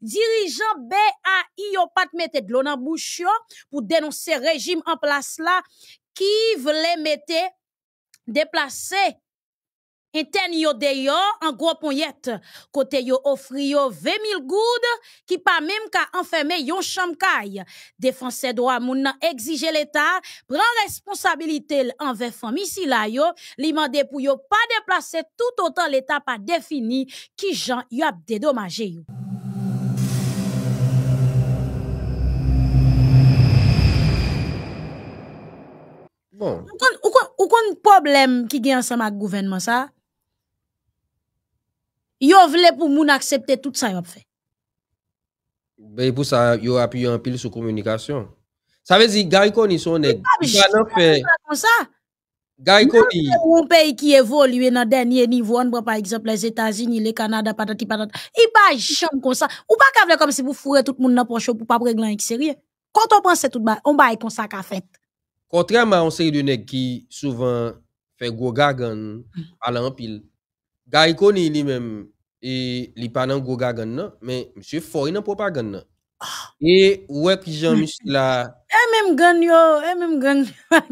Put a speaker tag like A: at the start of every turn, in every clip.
A: dirigeant BAI yo pas mettre de l'eau dans bouche yo pour dénoncer régime en place là qui voulait mettre déplacer interne yo deyo en gros poignette côté yo offri yo 20 000 goud qui pas même ka enfermer yon chambre caille défenseur droit moun nan exige l'état prend responsabilité envers famille si la yo li pour yo pas déplacer tout autant l'état pas défini qui gens yo a dédommagé yo
B: Bon,
A: Ou kon, problem ki gen ensemble avec gouvernement ça? Yo vle pour moun accepter tout ça yo ap fait.
B: ben pour ça, yo appuyé en pile sur communication. Ça veut dire, Gary Coney son va
A: ça,
B: Gary
A: ou un pays qui évolue dans dernier niveau, on prend par exemple les États-Unis, le Canada, patati patata. Il pas jamais comme ça. Ou pas qu'avec comme si vous fourrez tout le monde dans poche pour pas régler un sérieux. Quand on pense tout ba, on bail comme ça qu'a fait.
B: À un série de nèg qui souvent fait gros gagan à en pile. Gary Coney lui-même, et li pas nan gros gagan nan, mais monsieur fort nan propagande nan. Et ouais qui Jean Monsieur là,
A: Et même gang yo, et même gang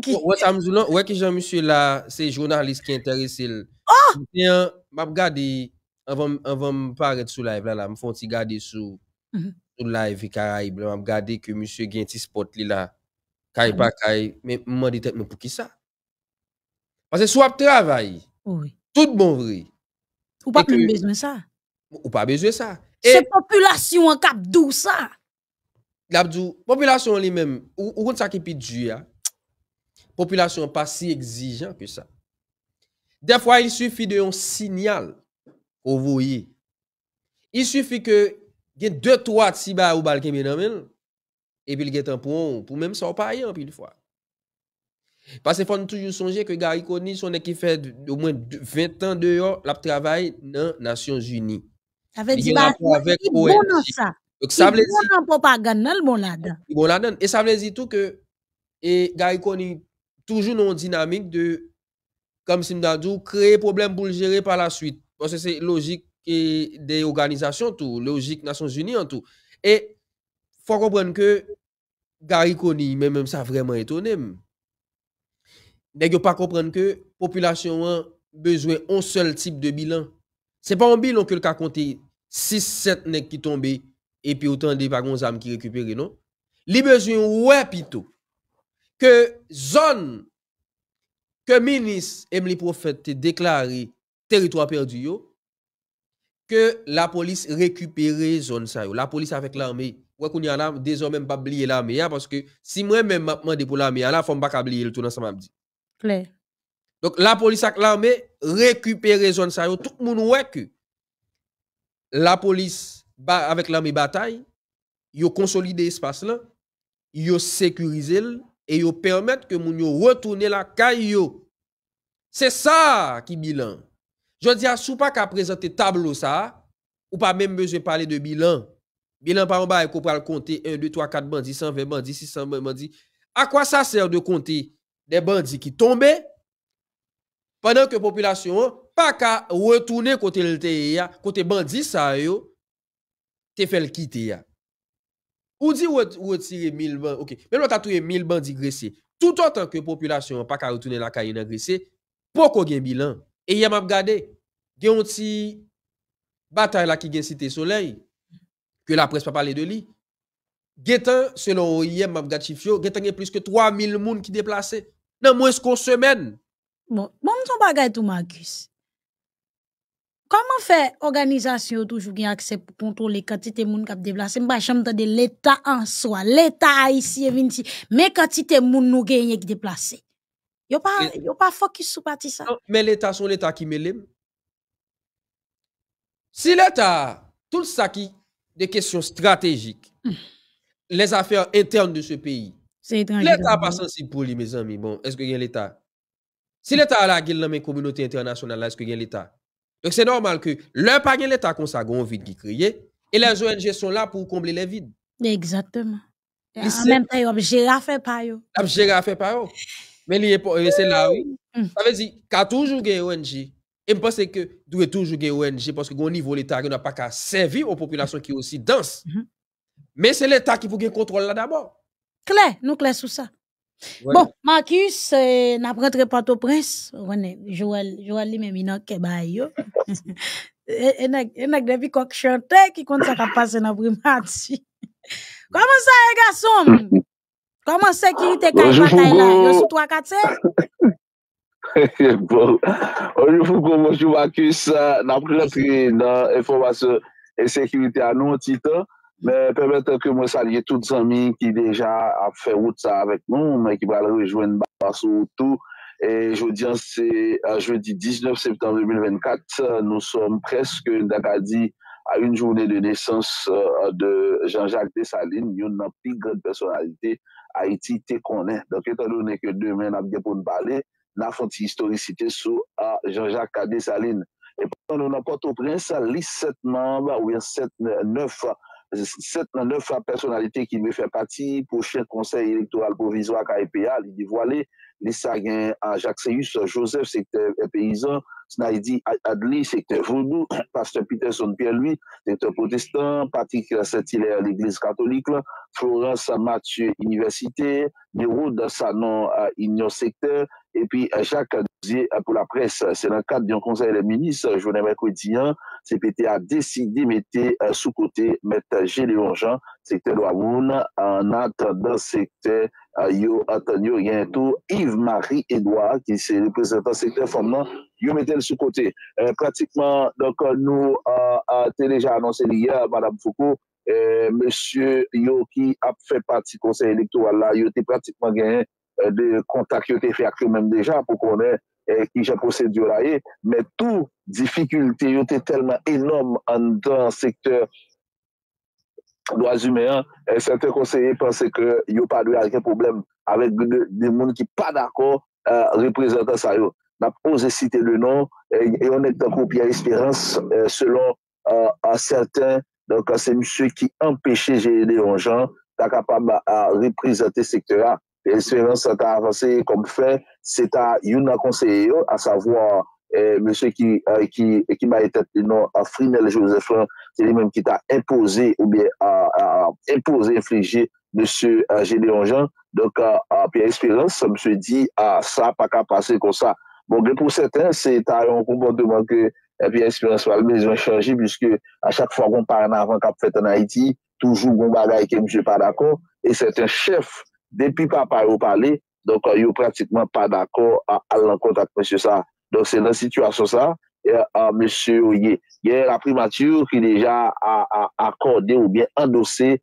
A: qui?
B: ouais ça me là, ouais qui Jean Monsieur là, c'est journaliste qui intéresse il? Bien, m'a regardé avant avant me paraître sous live là là, me font ti garder sous
A: Mhm.
B: sous live Caraïbe, m'a regardé que monsieur gen ti spot li là. Kay pa kay, mais m'a dit pour qui ça? Parce que soit travail,
A: Oui.
B: tout bon vrai,
A: Ou pas même besoin ça.
B: ou pas besoin ça.
A: C'est population en cap dou ça.
B: l'abdou, population lui-même, ou ou ça qui pi du ya? Population pas si exigeant que ça. Des fois, il suffit de un signal au voyez. Il suffit que il y ait deux trois ba ou bal qui nan men, epi l gen tan pou an, pou mèm sa ou pa yon pi l fwa. Pase fon toujou sonje ke Gary Coney son ek ki fè au mwen 20
A: an deyo
B: lap
A: travay
B: nan Nasyons Uni.
A: Ave
B: di ba,
A: ki bon
B: an
A: sa.
B: Ki
A: bon an propagan nan l bon la dan.
B: Bon la dan. E sa vlezi tou ke e Gary Coney toujou non dinamik de kom si mda djou kreye problem pou l jere pa la suite. Pon se se logik de organizasyon tou, logik Nasyons Uni an tou. E Faut comprendre que Gary Coney mais même ça vraiment étonné. Yo pas comprendre que population a besoin un seul type de bilan. C'est pas un bilan que le cas compter 6 7 nèg qui tombé et puis autant de pas gon âme qui récupéré non? Li besoin ouais plutôt que zone que ministre Emily Prophète te déclaré territoire perdu que la police récupérer zone ça. La police avec l'armée. Ouais qu'on y a là désormais pas oublier l'armée hein, parce que si moi même m'a demandé pour l'armée là faut pas oublier le tout ensemble m'a dit.
A: Claire.
B: Donc la police avec l'armée récupérer zone ça tout le monde ouais que la police avec l'armée bataille yo consolider espace là yo sécuriser l, et yo permettre que moun yo retourner la caille. C'est ça qui bilan. Je dis à sou pas qu'à présenter tableau ça ou pas même besoin de parler de bilan. Bilan par en bas qu'on pral compter 1 2 3 4 bandits 120 bandits 600 bandits. À quoi ça sert de compter des bandits qui tombaient pendant que population pas qu'à retourner côté le ya, côté bandit ça yo te fait le quitter ya? Ou dit retirer 1000 bandits, OK. Mais l'autre a touye 1000 bandits graissés. Tout autant que population pas qu'à retourner la caille nan graissé, pour qu'on gen bilan? Et y a m'a regardé, gen un ti bataille là qui gen cité soleil que la presse pas parler de lui. Getan selon OIM m'a regardé chiffre yo, getan gen plus que 3000 moun qui déplacé dans moins qu'une semaine.
A: Bon, bon, son bagay tout Marcus. Comment fait organisation toujours gen accès pour contrôler quantité moun k'ap déplacer? M'pa chambre de l'état en soi, l'état haïtien vin ti, mais quantité moun nou genye qui déplacer. Yo pas yo pas focus sur parti ça.
B: Mais l'État, son l'État qui mêle. Si l'État, tout ça qui, des questions stratégiques, les affaires internes de ce pays,
A: C'est étrange.
B: l'État pas sensible pour lui, mes amis. Bon, est-ce que y a l'État? Si l'État a la gueule dans les communautés internationales, est-ce que y a l'État? Donc c'est normal que leur pas l'État comme ça, gon vide qui créé, et les ONG sont là pour combler les vides.
A: Exactement. En même temps, yo ap gérer affaire
B: par eux. Mais li est pas- euh, c'est là, oui.
A: Mm.
B: Ça veut dire, qu'a toujours gen ONG, Et je pense que doit toujours gagner ONG parce que au niveau l'État n'a pas qu'à servir aux populations qui sont aussi denses.
A: Mhm.
B: Mais c'est l'État qui peut gagner contrôle là d'abord.
A: Claire, nous clair sur ça.
B: Ouais.
A: Bon, Marcus, euh, n'a rentré Port-au-Prince. René, Joël, Joël lui-même, il n'a que bail, yo. Et et nèg depuis qu'on chante qui compte ça qui passe dans primati. Comment ça, les garçons? Comment sécurité kay
C: Bonjour,
A: bataille là? Yo sous 3 4
C: bon, anjou fou kon bonjou Marcus, nan prentri nan informasyon e sekirite anou an titan, men permette ke mwen salye tout zami ki deja ap fè wout sa avèk nou, men ki bal rejwen basou tout, e jodi an se, jodi 19 septembre 2024, nou som preske d'Akadi a yon jounè de nesans de Jean-Jacques Dessalines, yon nan pi gred personalite Haiti te konè. Donk etan donè ke demen ap depon balè, nan fonti historisite sou a Jean-Jacques Kadé Saline. E pou nou nan Port-au-Prince, li set nan ba ou yon set neuf set nan neuf personalite ki me fe pati pou chen konsey elektoral provizwa ka EPA, li di voale, li sa gen a Jacques Seyus, Joseph, sekte peyizan, paysan, Snaidi Adli, secteur Vaudou, Pasteur Peterson Pierre-Louis, secteur protestant, Patrick Saint-Hilaire, l'église catholique, Florence Mathieu, université, Néraud Sanon, Union secteur, et puis Jacques pour la presse. C'est dans le cadre d'un conseil des ministres, je venais mercredi, hein, CPT a décidé de mettre euh, sous côté, mettre Géléon Jean, secteur Douamoun, en attendant secteur euh, yo Antonio Yves-Marie Edouard, qui c'est le représentant secteur femme, yo metel sou kote. Eh, pratikman, donk euh, nou uh, te deja anonsen liya, Madame Foucault, eh, Monsieur yo ki ap fè pati konsey elektoral la, yo te pratikman genyen eh, de kontak yo te fè ak yo menm deja pou konen eh, ki jan prosedur la ye, men tou difikulte yo te telman enom an dan sektor doaz humeyan, eh, senten konseye pense ke yo pa dwe alken problem avèk de, de moun ki pa d'akon Uh, eh, reprezentan sa yo. n'a osé citer le nom, et, et on est encore Pierre Espérance, euh, selon euh, à certains, donc c'est monsieur qui empêchait Gédéon Jean d'être capable à représenter secteur A. Pierre Espérance a avancé comme fait, c'est à Yuna conseiller, à savoir eh, monsieur qui, euh, qui, qui m'a été le nom à Frinel Joseph, c'est lui-même qui t'a imposé ou bien a, a, a imposé, infligé monsieur euh, Gédéon Jean. Donc, à, à Pierre Espérance, monsieur dit, ah, ça n'a pas qu'à passer comme ça. Bon, gen pou seten, se ta yon komporteman ke epi espirans wale bezwen chanji, pwiske a chak fwa kon par nan avan kap fet an Haiti, toujou kon bagay ke mje pa d'akor, e seten chef, depi pa par ou pale, donk yo pratikman pa d'akor al nan kontak monsye sa. Donk se nan situasyon sa, e, a, monsye Oye, gen la primatur ki deja a akorde ou bien endose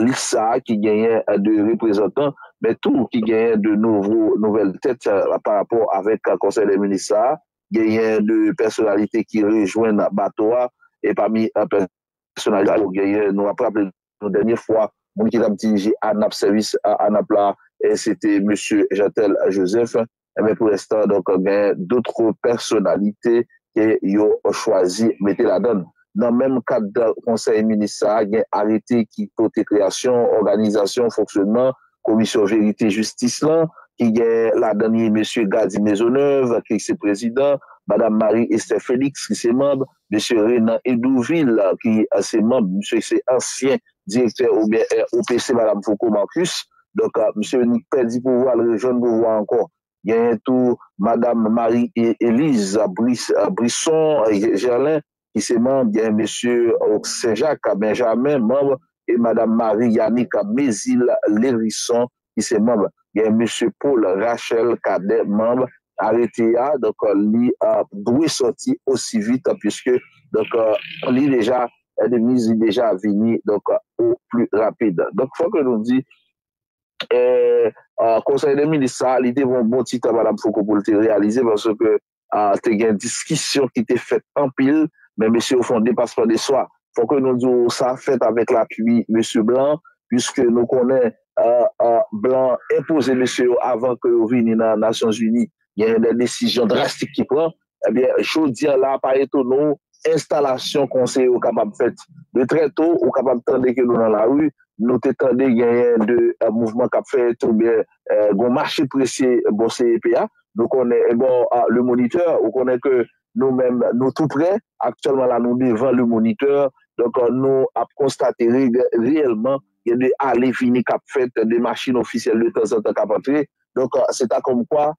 C: lisa ki genyen de reprezentant men tou ki genye de nouvo, nouvel tèt euh, par rapport avèk konsey euh, de ministra, genye de personalite ki rejouen Batoa, e pami euh, personalite genye nou apraple nou denye fwa, moun ki tam dirije ANAP Service, ANAP la, e sete M. Jatel Joseph, e men pou restan genye doutre personalite ki yo chwazi mette la don. Nan menm kat konsey ministra, genye arete ki kote kreasyon, organizasyon, foksyonman, komisyon verite justice lan, ki gen la danyi M. Gadi Maisonneuve, ki se prezident, Madame Marie Esther Félix, ki se membe, M. Renan Edouville, ki se membe, M. se ansyen direkter OPC, Madame Foucault Marcus, donc euh, M. Nick Perdi pouvoir, le jeune pouvoir encore, gen tout Madame Marie Elise euh, Brisson, euh, Gerlin, ki se membe, gen M. Saint-Jacques, Benjamin, membe, et Madame Marie Yannicka Mézil Lérisson, qui c'est membre. Il y a M. Paul Rachel Cadet, membre, arrêté à, donc, euh, lui, euh, doit sortir aussi vite, puisque, donc, euh, lui déjà, elle est déjà venue, donc, au plus rapide. Donc, faut que nous dit, eh, uh, konsey de ministra li te bon bon titan madame Foucault pou te realize parce ke uh, te gen diskisyon ki te fet anpil men mesye ou fon depasman de swa Fok nou diyo sa fèt avèk l'apuy M. Blanc, pwiske nou konen uh, uh, Blanc impose M. avan ke yo vini nan Nasyons Uni, yon den desisyon drastik ki pran, ebyen, eh chou diyan la pa eto nou, instalasyon konsey ou kapab fèt. De tre to, ou kapab tende ke nou nan la wu, nou te tende genyen de uh, mouvman kap fèt ou bien goun marchi presye bon CEPA, nou konen, e eh bon, ah, le moniteur, ou konen ke nou men, nou tout pre, aktuelman la nou devan le moniteur, Donk euh, nou ap konstate reyelman yon de ale fini kap fet de machin ofisyel de tan san tan kap atre. Donk se ta kom kwa,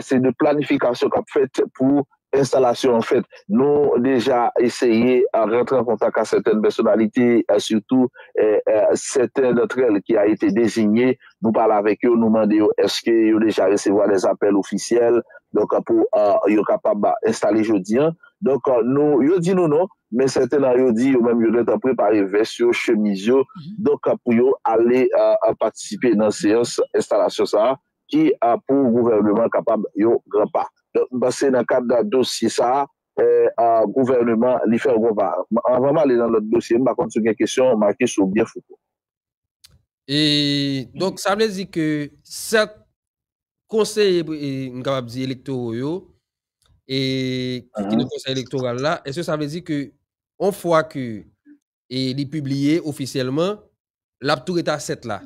C: se de planifikasyon kap fet pou instalasyon en fèt. Fait, nou deja eseye a rentre en kontak a seten personalite, euh, surtout eh, eh, seten d'entre el ki a ete designe, nou pala avek yo, nou mande yo, eske yo deja resevo a des apel ofisyel, donk apou euh, uh, yo kapab installe jodi an, Donk nou, yo di nou nou, men senten nan yo di, yo mèm yo lè tan prepare vès yo, chemiz yo, mm -hmm. donk pou yo ale a patisipe nan seyans instalasyon sa, ki a pou gouvernement kapab yo grepa. Donk basen nan kap da dosye sa, eh, a gouvernement li fè grepa. Anvan ma le nan lot dosye, mba konti gen kesyon, mba ki sou bien foukou. E, donk
B: sa mè zi ke set konsey, mkabab zi elektor yo, et uh -huh. qui est le conseil électoral là, est-ce que ça veut dire que, une fois que et il est publié officiellement, l'abtour est à 7 là?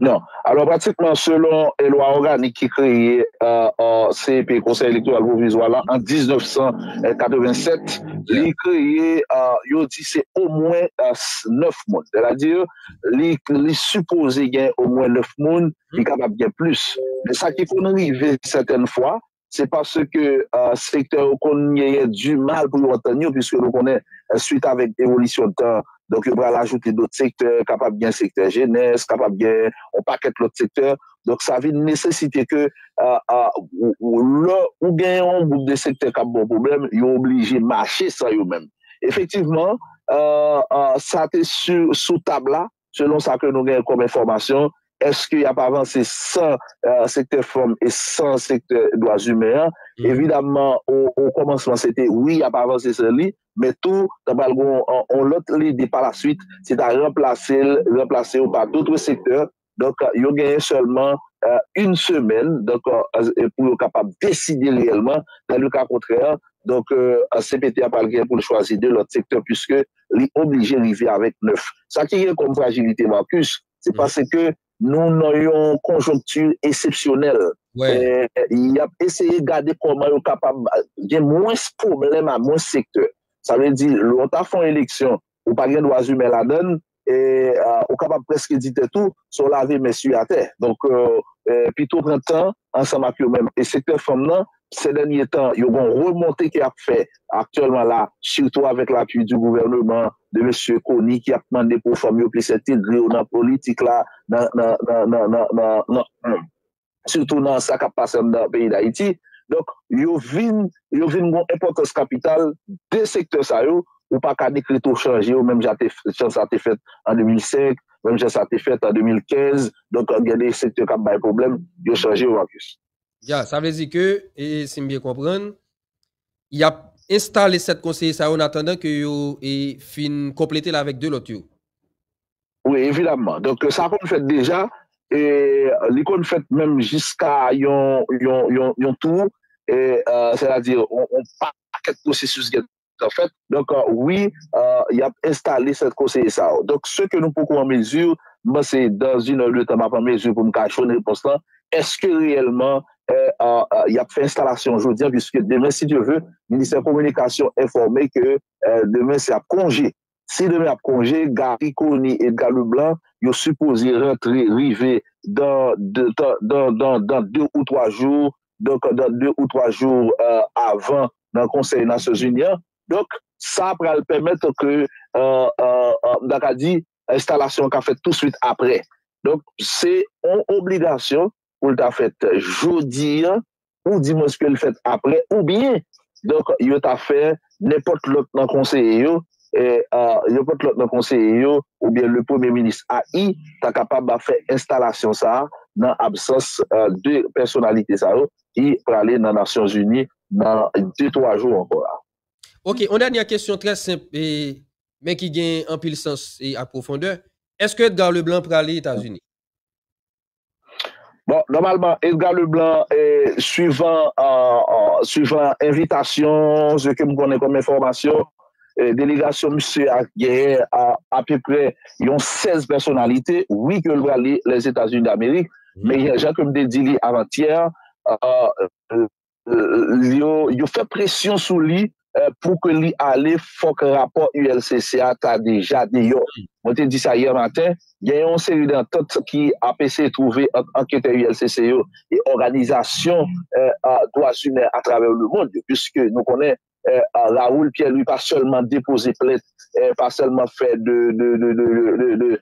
C: Non. Alors, pratiquement, selon les lois organiques qui créent euh, euh, CEP, Conseil électoral provisoire, là, en 1987, les créé, euh, dit c'est au moins euh, 9 mois. C'est-à-dire, les, qu'il y gains au moins 9 mois, hmm. ils sont capables de plus. Mais ça qui peut arriver certaines fois, c'est parce que euh, secteur qu'on y a du mal pour l'entendre, puisque nous connaissons euh, suite avec l'évolution de temps, donc il va ajouter d'autres secteurs, capable bien secteur jeunesse, capable bien, on paquet l'autre secteur. Donc ça vient nécessiter que euh, euh, ou, ou, bien un groupe de secteurs qui a bon problème, ils sont obligés de marcher ça eux-mêmes. Effectivement, euh, euh, ça a été sous table là, selon ça que nous avons comme information, est-ce qu'il n'y a pas avancé sans euh, secteur forme et sans secteur droits humains? Mm. Évidemment, au, au commencement, c'était oui, il n'y a pas avancé ce lit, mais tout, on, on l'autre l'idée par la suite, c'est à remplacer, remplacer par d'autres secteurs. Donc, il y a gagné seulement euh, une semaine donc, euh, pour être capable de décider réellement. Dans le cas contraire, donc, euh, CPT a pas le pour choisir de l'autre secteur puisque il est obligé de vivre avec neuf. Ça qui est comme fragilité, Marcus, c'est parce que nou nou yon konjonktur esepsyonel.
B: Ouais.
C: Eh, y ap eseye gade koman yo kapab gen mwens problem a mwens sektor. Sa ve di, lontan fon eleksyon, ou pa gen wazou men la den, eh, uh, ou kapab preske dite tou, sou lave men su a te. Donk, euh, eh, pito prentan, ansan mak yo men. E sektor fom nan, se denye tan, yo bon remonte ki ap fe aktuelman la, chito avèk l'apuy du gouvernement de M. Kony ki ap mande pou fòm yo plise tigri ou nan politik la, nan, nan, nan, nan, surtout nan sa kap pasen nan peyi d'Haïti. Donk, yo vin, yo vin goun importance kapital de sektor sa yo, ou pa ka dekri tou chanje yo, menm jan sa te fet an 2005, menm jan sa te fet an 2015, donk an gen de sektor kap bay problem, yo chanje yo an plus.
B: Ya, sa vle zi ke, e si mbye kompren, y ap installe set konseye sa yo nan atendan ke yo e fin komplete la vek de lot yo.
C: Oui, evidemment. Donc, sa kon fèt deja, e, li kon fèt mèm jiska yon, yon, yon, yon tou, e, euh, sè la dir, on pa ket prosesus gen en fait. Donc, euh, oui, euh, il a installé cette conseiller ça. Donc, ce que nous pouvons en mesure, ben, c'est dans une heure de temps, en mesure pour me cacher une réponse là. Est-ce que réellement Euh, euh, euh, y ap fè installasyon joudian, biske demen, si Dieu veut, Ministère Communication informé ke demen se ap konje. Si demen ap konje, Gary Kony et Galou Blanc, yo supposé rentre, rive, dan 2 ou 3 jours, dan 2 ou 3 jours euh, avan nan Conseil Nations Union. Donc, sa pral permette ke, euh, euh, dak a di, installasyon ka fè tout suite apre. Donc, se on obligasyon pou lta fèt jodi an, ou dimans ke l fèt apre, ou bien, donk yo ta fè nepot lot nan konseye yo, e, uh, yo pot lot nan konseye yo, ou bien le premier ministre AI, ta kapab ba fè instalasyon sa nan absens uh, de personalite sa yo, ki pralè nan Nasyons Uni nan 2-3 jou ankora.
B: Ok, on dan yon kèsyon trè simple, men ki gen an pil sens e aprofondeur, eske dan le blan pralè Etats-Unis?
C: Bon, normalman, Edgar Leblanc, eh, suivant, uh, uh, suivant invitation, se ke m konen kom informasyon, eh, delegasyon msè akye apè pre yon 16 personalite, oui ke lwa li les Etats-Unis d'Amerik, me mm. jan kom de di li avantier, ah, uh, euh, euh, yo, yo fè presyon sou li pou ke li ale fok rapor ULCCA ta deja de yo. Mwen te di sa yè matin, gen yon seri dan tot ki apese trouve anketen ULCCA yo e organizasyon do asume a traver le moun, puisque nou konen Raoul Pierre lui pa seulement depose plète, pa seulement fè de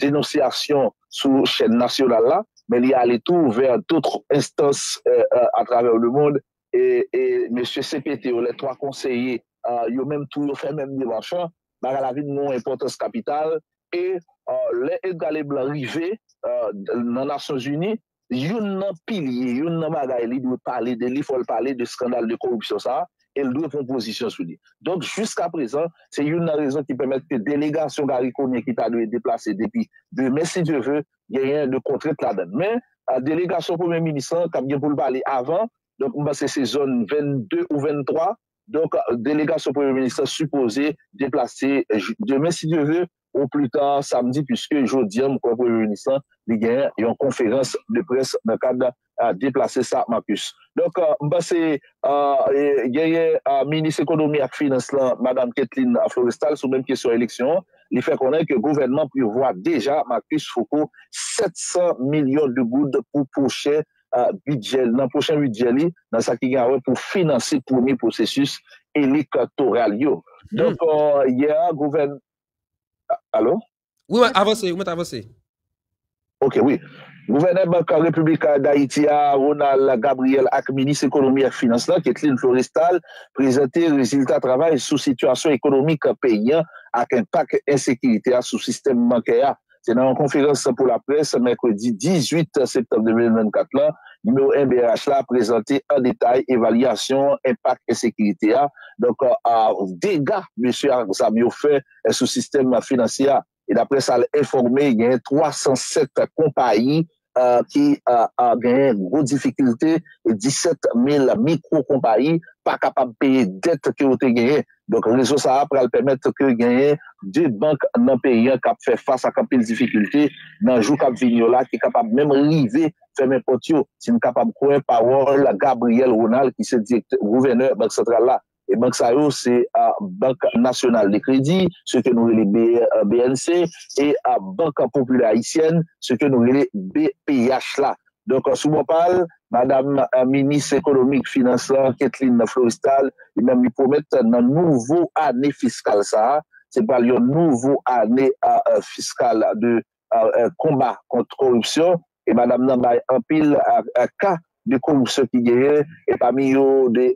C: denosyasyon sou chèn nasyonal la, men li ale tou ver doutre instans a traver le moun e, e M. CPT ou le 3 konseye uh, yo menm tou yo fè menm di vachan, baga la vin nou importans kapital, e uh, le Edgar Leblanc rive uh, nan Nasyons Uni, yon nan pilye, yon nan bagay li dwe pale de li fol pale de skandal de korupsyon sa, el dwe pon pozisyon sou li. Donk, jiska prezan, se yon nan rezon ki pwemet ke delegasyon gari konye ki ta dwe deplase depi de mesi dwe vwe, genyen de kontre kladen. Men, delegasyon pou men minisan, kam gen pou l bale avan, mba se se zon 22 ou 23 donk delegasyon pou mè minisan suppose deplase de Messi de Veu ou plus tard samedi, puisque jodi an mkwa pou mè minisan li gen yon konferans de pres nan kade a deplase sa Marcus. Donk, mba se genye Minis Ekonomi ak Finans lan, Madame Kathleen Florestal, sou menm kesyon eleksyon, li fe konen ke gouvernement privwa deja Marcus Foucault 700 milyon de goud pou pouche budget, nan pochen budget li, nan sa ki gen avè pou finanse pouni prosesus elektoral yo. Donk, euh, ye a gouven... Ah, Alo?
B: Oui, avansè, ou mèt avansè.
C: Ok, oui. Gouverneur Banka Republika d'Haïti a Ronald Gabriel ak minis ekonomi ak finans la, Ketlin Florestal, prezente rezultat travay sou situasyon ekonomik peyyan ak impak ensekirite a sou sistem bankan. Bankaya. Se nan konferans pou la pres, Mekredi 18 septembre 2024 la, nou MBH la prezente an detay evalyasyon impak ensekirite a. Donk a dega, M. Arzabio fe sou sistem finansya Et d'après ça, l'informé, il y a 307 compagnies qui a gagné une grosse difficulté et 17 000 micro-compagnies pa kapab peye det ki ou te genye. Donk rezo sa ap pral permette ke genye di bank nan peyen kap fe fasa kap pil difikulte nan jou kap vinyo la ki kapab menm rive feme potyo. Sin kapab kwen parol Gabriel Ronald ki se direkte gouverneur bank sentral la. E bank sa yo se a bank nasyonal de kredi, se ke nou rele BNC, e a bank popule haisyen, se ke nou rele BPH la. Donk sou mopal, Madame euh, Ministre Ekonomik Finanslan Ketline Floristal, yon nan mi promet nan nouvo ane fiskal sa, se pal yon nouvo ane euh, fiskal de euh, komba kont korupsyon, e madame nan bay anpil ka de korupsyon ki genye, e pami yo de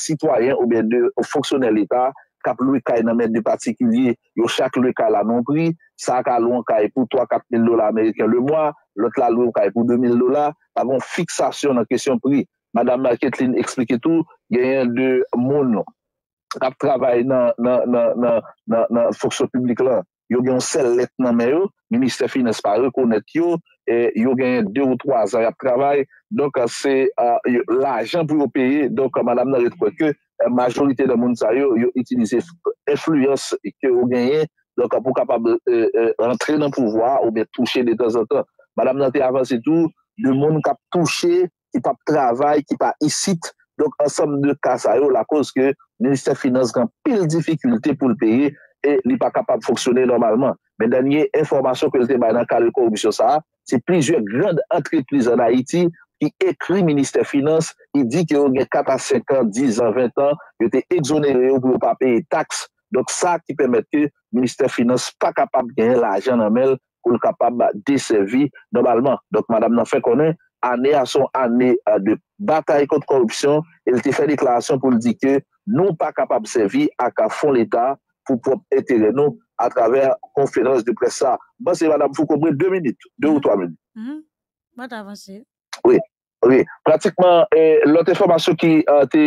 C: sitwayen ou ben de fonksyonel l'Etat, kap lwe kay nan met de patikilye, yo chak lwe kay la nan pri, sa ka lwen kay pou 3-4 dola Ameriken le mwa, lot la lwen kay pou 2 dola, avon fiksasyon nan kesyon pri. Madame Marketlin eksplike tou, genyen de moun kap travay nan, nan, nan, nan foksyon publik lan. Yo genyon sel let nan men yo, minister finance pa rekonet yo, e, yo genyen 2 ou 3 an yap travay, donk se uh, l'ajan pou yo peye, donk madame nan retkweke, majorite de moun sa yo, yo itilize influence ke euh, euh, ou genyen, donk apou kapab rentre nan pouvoi ou be touche de tan san tan. Madame Nanté avans etou, de moun kap touche, ki pap travay, ki pa isit, donk ansam de kasa yo la koz ke Ministère Finance kan pil difikulté pou l'peye, e li pa kapab foksyone normalman. Men danye informasyon ke lte bay nan kare korupsyon sa, se plizye grand entreprise an Haiti ki ekri Ministè Finance, ki di ki yo gen 4 a 5 an, 10 an, 20 an, yo te exonere yo pou yo pa peye taks. Donk sa ki pemet ke Ministè Finance pa kapab genye la ajan anmel pou yo kapab desevi normalman. Donk madame nan fe konen, ane a son ane de batay kont korubisyon, el te fe deklarasyon pou li di ke nou pa kapab sevi ak a fon l'Etat pou pou etere nou a traver konferans de presa. Ba se madame Foucault, 2 minutes, 2 ou 3 minutes.
A: Mat avanse.
C: Oui, oui. Pratikman, lote formasyon ki te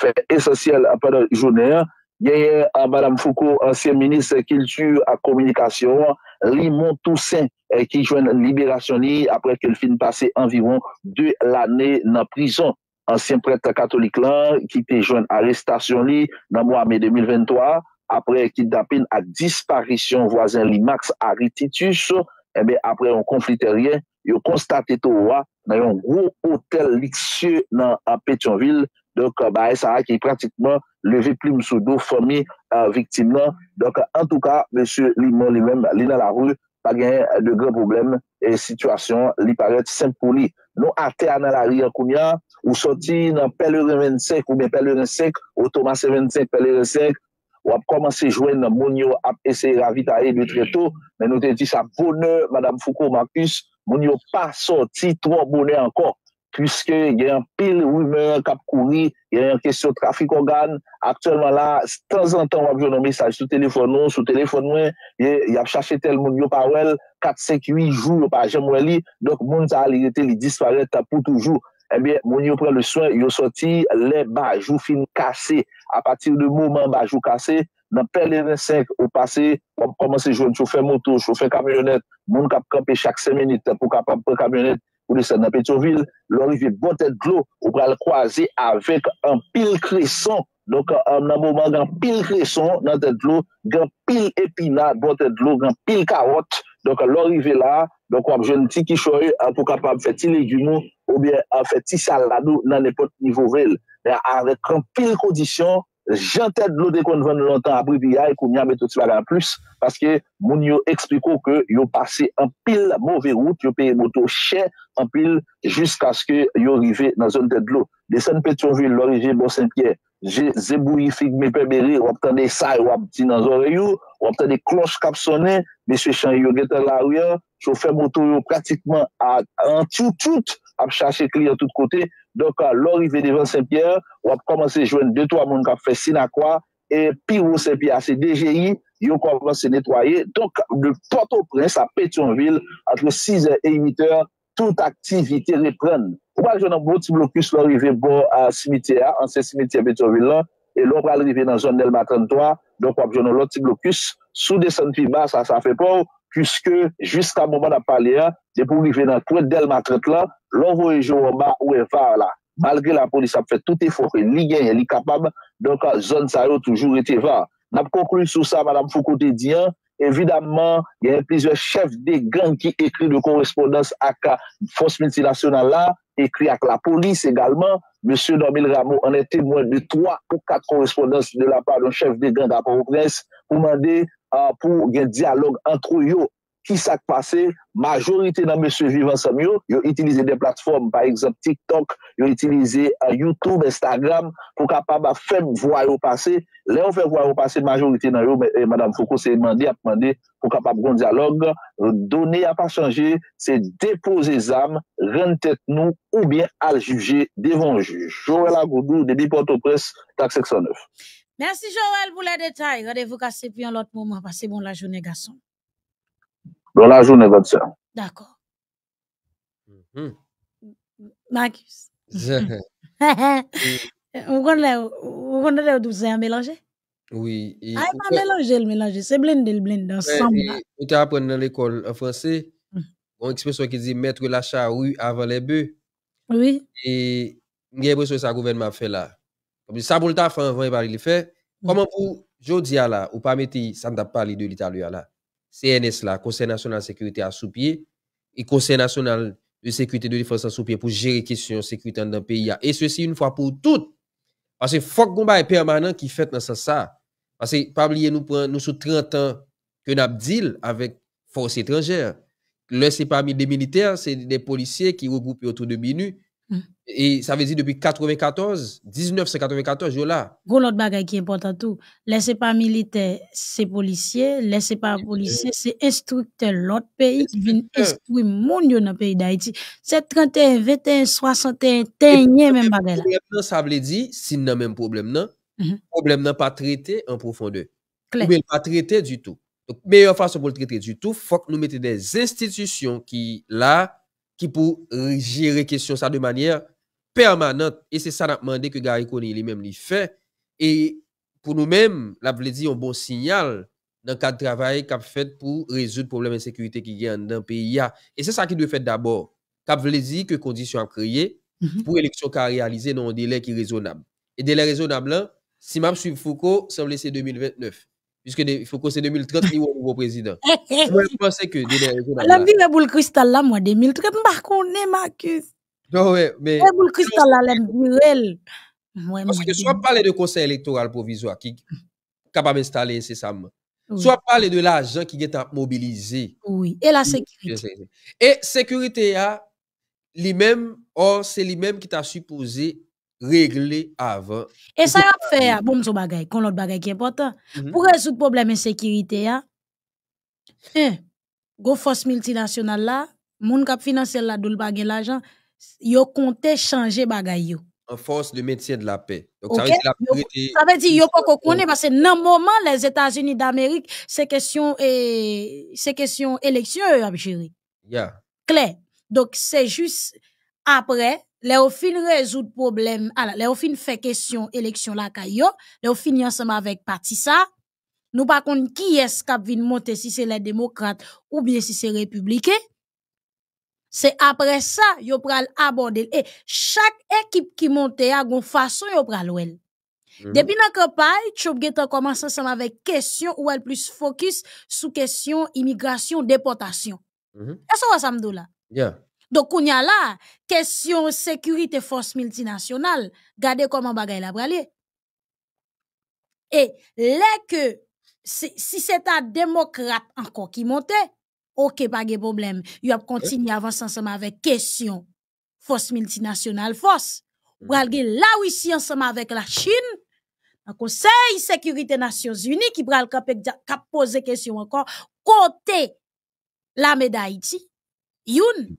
C: fè esensyel apèdè jounè, yè euh, Madame Foucault, ansyen ministre kiltu a komunikasyon, li moun tousen ki jwen liberasyon li apre ke l fin pase anviron 2 l anè nan prison. Ansyen prete katolik lan ki te jwen arrestasyon li nan mou amè 2023 apre ki dapin a disparisyon voazen li Max Arititus, eh ben, apre yon konfliteryen yo konstate tou wa nan yon gro hotel liksye nan Petionville, donk euh, ba e sa a ki pratikman leve plim sou do fomi uh, viktim nan, donk an tou ka, monsye Limon li men, li nan la rou, pa gen de gran problem e situasyon li paret sempou li. Nou ate anan la ri an koumyan, ou soti nan Pelerin 25 ou men Pelerin 5, ou Thomas 25, Pelerin 5, ou ap komanse jwen nan moun yo ap ese ravita e de treto, men nou te di sa bonne Madame Foucault Marcus, moun yo pa soti tro bonè ankon, pwiske gen pil rumeur kap kouri, gen kesyon trafik organ, aktuelman la, tan zan tan wap joun an mesaj sou telefon nou, sou telefon mwen, yap chache tel moun yo pa wel, 4-5-8 jou yo pa jem weli, dok moun sa rete li disparete pou toujou. Ebyen, eh moun yo pren le swen, yo soti, le bajou fin kase, apatir de mouman bajou kase, nan perle 25 ou pase, wap komanse joun choufe moto, choufe kamyonet, moun kap kampe chak semenit pou kap kampe kamyonet pou lise nan Petionville, lor yive botet glo ou pral kwaze avek an pil kreson, donk an nan mouman gan pil kreson nan tet glo, gan pil epina botet glo, gan pil karot, donk lor yive la, donk wap joun ti kishoy an pou kapab fe ti legumou, ou bien an fe ti saladou nan epot nivou vel. An rek an pil kondisyon, jante dlo de kon ven lontan apri pi ya, e koun ya meto ti baga an plus, paske moun yo ekspliko ke yo pase an pil mouve route, yo peye moto chè an pil, jisk aske yo rive nan zon de dlo. Desen Petionville, lorije Bon-Saint-Pierre, zeboui fig me peberi, wap tande say wap ti nan zore yo, wap tande kloch kap sonè, mesye chan yo getan la ouyan, choufe moto yo pratikman an tout tout, ap chache kli an tout kote, Donk lorive devan Saint-Pierre, wap komanse jwen 2-3 moun kap fe Sinakwa, e pi wou Saint-Pierre ase DGI, yo komanse netwaye. Donk de Port-au-Prince a Pétionville, atre 6 et 8 heures, tout aktivite repren. Ou pa jwen an bouti blokus lorive bon a Simitea, anse Simitea Pétionville lan, e lor pral rive nan zon d'El 33, donk wap jwen an loti blokus, sou de Saint-Pierre, sa sa fe pou, Puske, jiska mouman ap pale ya, de pou li venan kwen del matret la, lon voye Joroma ou e var la. Malgre la polis ap fè tout e fokre, li genye, li kapab, donk a zon sa yo toujou ete var. Nap konklu sou sa, Madame Foucault diyan, evidamman, genye plizye chef de gang ki ekri de korespondans ak fos multinasyonal la, ekri ak la polis egalman, Monsieur Domil Rameau en est témoin de 3 ou 4 correspondances de la part d'un chef de gang à Port-au-Prince pour demander uh, pou gen diyalog antro yo ki sak pase, majorite nan mèche vivan sam yo, yo itilize de platform, par exemple TikTok, yo itilize uh, YouTube, Instagram, pou kapab a fèm vwa yo pase, le ou fèm vwa yo pase, majorite nan yo, eh, Madame Foucault se mandi ap mande, pou kapab kon diyalog, euh, donè a chanje, se depose zam, ren tèt nou, ou bien al juje devon juj. Joël Agoudou, Debi Port-au-Presse, Tak 609.
A: Merci Joël pou le detay. Radevou kase pi an lot mouman, pase bon la jouni gason.
C: Don la jounen vat se.
A: D'akor.
B: Hmm.
A: Marcus. Ou kon le ou douze an melanje?
B: Oui.
A: A e pa melanje l melanje. Se blende l blende.
B: Ou te apren nan l ekol an franse, ou ekspresyon ki di metre la charou avan le be.
A: Oui.
B: E nge presyon sa gouvenman fe la. Sa pou lta fè an vwen pari li fè. Koman pou jodi a la, ou pa meti san da pali de l'Italia la, CNS la, Conseil National Sécurité a soupiye, et Conseil National de Sécurité de Défense a soupiye pou jere kisyon sécurité an dan peyi ya. Et se si yon fwa pou tout. Pase fok gomba e permanent ki fèt nan sa sa. Pase pabliye nou, nou sou 30 an ke nap dil avèk force étrangère. Lè se pa mi de militer, se de polisye ki regroupe autour de binu, E sa vezi depi 94, 1994, yo la.
A: Goun lot bagay ki important tou. Lese pa milite, se policye. Lese pa policye, se instrukte lot peyi ki vin instruy moun yo nan peyi da iti. Se 31, 21, 61, tenye men bagay la.
B: Problem nan sa vle di, sin nan men problem nan, problem nan pa trete en profonde.
A: Kle.
B: Ou men pa trete du tout. Meyo fason pou trete du tout, fok nou mette des institisyon ki la, ki pou jere kesyon sa de manyer permanent, e se sa nan mande ke gari koni li menm li fe, e pou nou menm, la vle di yon bon sinyal, nan kad travaye kap fet pou rezout problem en sekurite ki gen nan peyi ya, e se sa ki dwe fet dabor, kap vle di ke kondisyon ap kriye, pou eleksyon ka realize nan dele ki rezonab. E dele rezonab lan, si map suiv Foucault, se vle se 2029. Puisque de- il faut que c'est 2030, il y a un nouveau président. Je pense que Dede Reginald
A: La vie boule cristal là, moi, 2030, m'a connaît, Marcus.
B: Non, ouais, mais
A: La
B: parce que soit parler de conseil électoral provisoire qui est capable d'installer incessamment,
A: oui.
B: soit parler de l'argent qui est à mobiliser.
A: Oui. Et la sécurité.
B: Et sécurité a lui-même, or c'est lui-même qui t'a supposé régler avant.
A: Et ça y a fait, ah, bon, son bagay, kon l'autre bagay qui est important.
B: Mhm.
A: Pour résoudre problème insécurité, hein, hein, go force multinationale là, moun kap financier là, dou bagay l'argent, yo compte changer bagay yo.
B: En force de maintien de la paix. Donc ça veut dire la
A: Yo-
B: priorité.
A: Ça veut dire yo koko connaît parce que nan moment les États-Unis d'Amérique, c'est question et c'est question élection ap gérer.
B: Yeah.
A: Clair. Donc c'est juste après les au fin résoudre problème, alors les au fin fait question élection la kay yo, les au fini ensemble avec parti ça. Nous pas contre qui est-ce qui vient monter si c'est les démocrates ou bien si c'est républicain? C'est après ça yo pral aborder et chaque équipe qui monte a gon façon yo pral wel.
B: Mhm.
A: Depuis nan campagne, Chop Geta commence ensemble avec question ou elle plus focus sous question immigration déportation.
B: Mhm.
A: Est-ce ça me là?
B: Yeah.
A: Donc, on y a là, question sécurité force multinationale, gardez comment bagay la bralier. Et, là que, si, si c'est un démocrate encore qui monte, ok, pas de problème. Il a continué à avancer ensemble avec question force multinationale force. Ou là où ici ensemble avec la Chine, un conseil sécurité Nations Unies qui pral cap poser question encore côté la d'Haïti. Youn,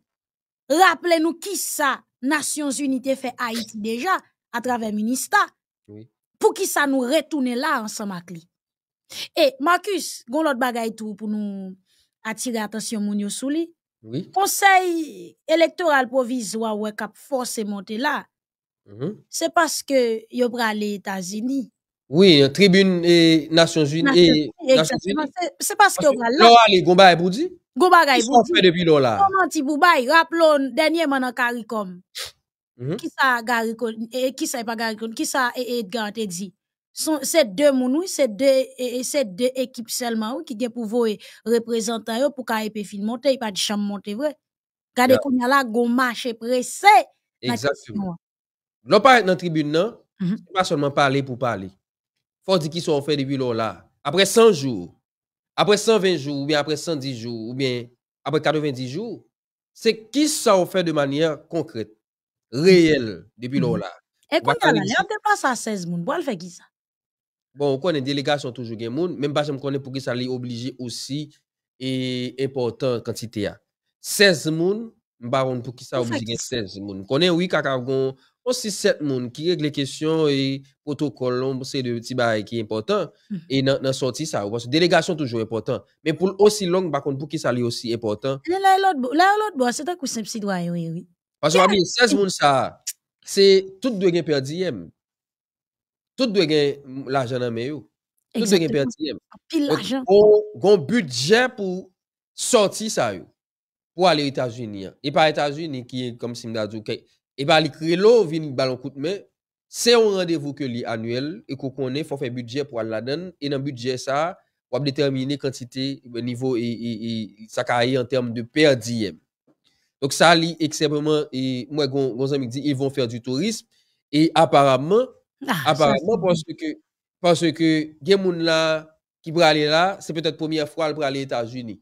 A: rappelez-nous qui ça Nations Unies fait Haïti déjà à travers ministère.
B: Oui.
A: Pour qui ça nous retourne là ensemble avec lui. Et Marcus, gon l'autre bagay tout pour nous attirer attention moun yo sou li.
B: Oui.
A: Conseil électoral provisoire ouais cap force monter là,
B: Mhm.
A: c'est parce que yo pral les États-Unis.
B: Oui, tribune et Nations Unies. Et
A: Exactement, c'est- parce que yo pral là.
B: là, les Gomba et Boudi,
A: Go bagay
B: ils
A: pou
B: sont
A: di.
B: fait depuis là.
A: Comment ti pou bay, rappelons dernièrement dans CARICOM.
B: Mhm.
A: Qui ça Garicon et qui ça pas Garicon, qui ça et Edgar te dit. Son c'est deux moun deux et et c'est deux équipes seulement oui, qui gen pour voyer représentants yo pour ka épée fin monter, il pas de chambre monter vrai. Gade
B: Yeah.
A: kounya la gon marché pressé. na
B: Exactement. L'on parle dans la tribune, non?
A: Mhm.
B: C'est pas seulement parler pour parler. Faut dire qu'ils sont faits depuis là, là. Après 100 jours, après 120 jours, ou bien après 110 jours, ou bien après 90 jours, c'est qui ça on fait de manière concrète, réelle, depuis là,
A: Mhm.
B: là.
A: Et
B: On va
A: kounya la,
B: parler
A: le dépasse à 16 moun, pour le faire qui ça?
B: Bon, on connaît délégation toujours gen moun, même pas je connais pour que ça li obligé aussi et important quantité a. 16 moun, m'pa kon pour qui ça obligé
A: qui
B: gen
A: ça?
B: 16 moun. Connaît oui kaka gon aussi 7 moun qui règle les questions et protocole c'est de petits bail qui est important
A: Mhm.
B: et dans dans sorti ça parce que délégation toujours important. Mais pour aussi long par contre pour qui ça li aussi important
A: Là l'autre là l'autre c'est un coup simple citoyen oui oui.
B: parce que yeah. 16 moun ça c'est tout doit gen perdième. Tout dwe gen l'ajan nan men yo. Tout dwe gen perdi
A: yem.
B: Pil
A: l'ajan.
B: Gon budget pou sorti sa yo. Pou ale Etats-Unis. E pa Etats-Unis ki e kom simdadou. E pa li krelo vin balon koutmen. Se yon randevou ke li anuel. E kou konen fò fè budget pou al la den. E nan budget sa wap determine kantite nivou e, e, e sakaye en term de perdi yem. Donc ça, li extrêmement, et moi, Gonzamik dit, ils vont faire du tourisme. Et apparemment,
A: Ah, ah
B: Apparemment, parce que, parce que, gens là, qui peut aller là, c'est peut-être première fois qu'il peut aller aux États-Unis.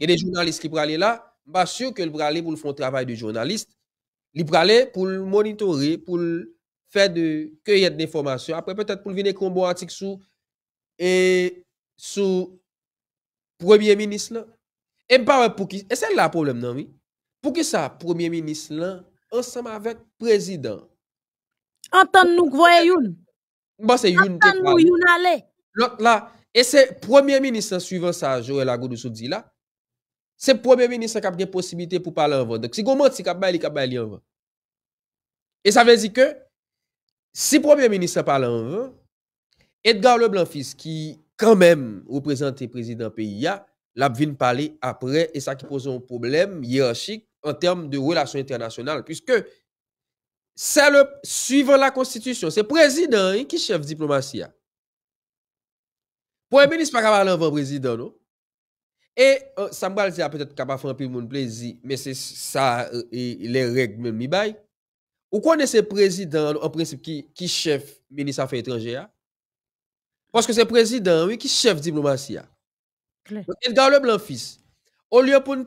B: Et des journalistes qui peuvent aller là, je sûr que peuvent aller pour le faire travail de journaliste. Ils peuvent aller pour le monitorer, pour faire de cueillette d'informations. Après, peut-être pour venir combo article sous et sous premier ministre là. Et pas pour qui. Et c'est là le problème, non, oui. Pour qui ça, premier ministre là, ensemble avec président,
A: Entend-nous voye youn.
B: Bah, c'est une te
A: Entend-nous
B: parle.
A: youn ale.
B: L'autre là, et c'est premier ministre suivant ça, Joël Agoudou dit là, c'est premier ministre qui a des possibilités pour parler en vent. Donc, si vous mentez, il a en vent. Et ça veut dire que, si premier ministre parle en vent, Edgar Leblanc fils, qui quand même représente le président pays, a, l'a vient parler après, et ça qui pose un problème hiérarchique en termes de relations internationales, puisque c'est le, suivant la constitution, c'est président hein, qui chef diplomatie. a. Premier ministre pas capable avant président non? Et euh, ça me dire peut-être capable faire un peu mon plaisir, mais c'est ça euh, et les règles même mi bail. Ou connaissez président en principe qui qui chef ministre affaires étrangères Parce que c'est président oui qui chef diplomatie. Donc, il garde le blanc fils. Au lieu pour nous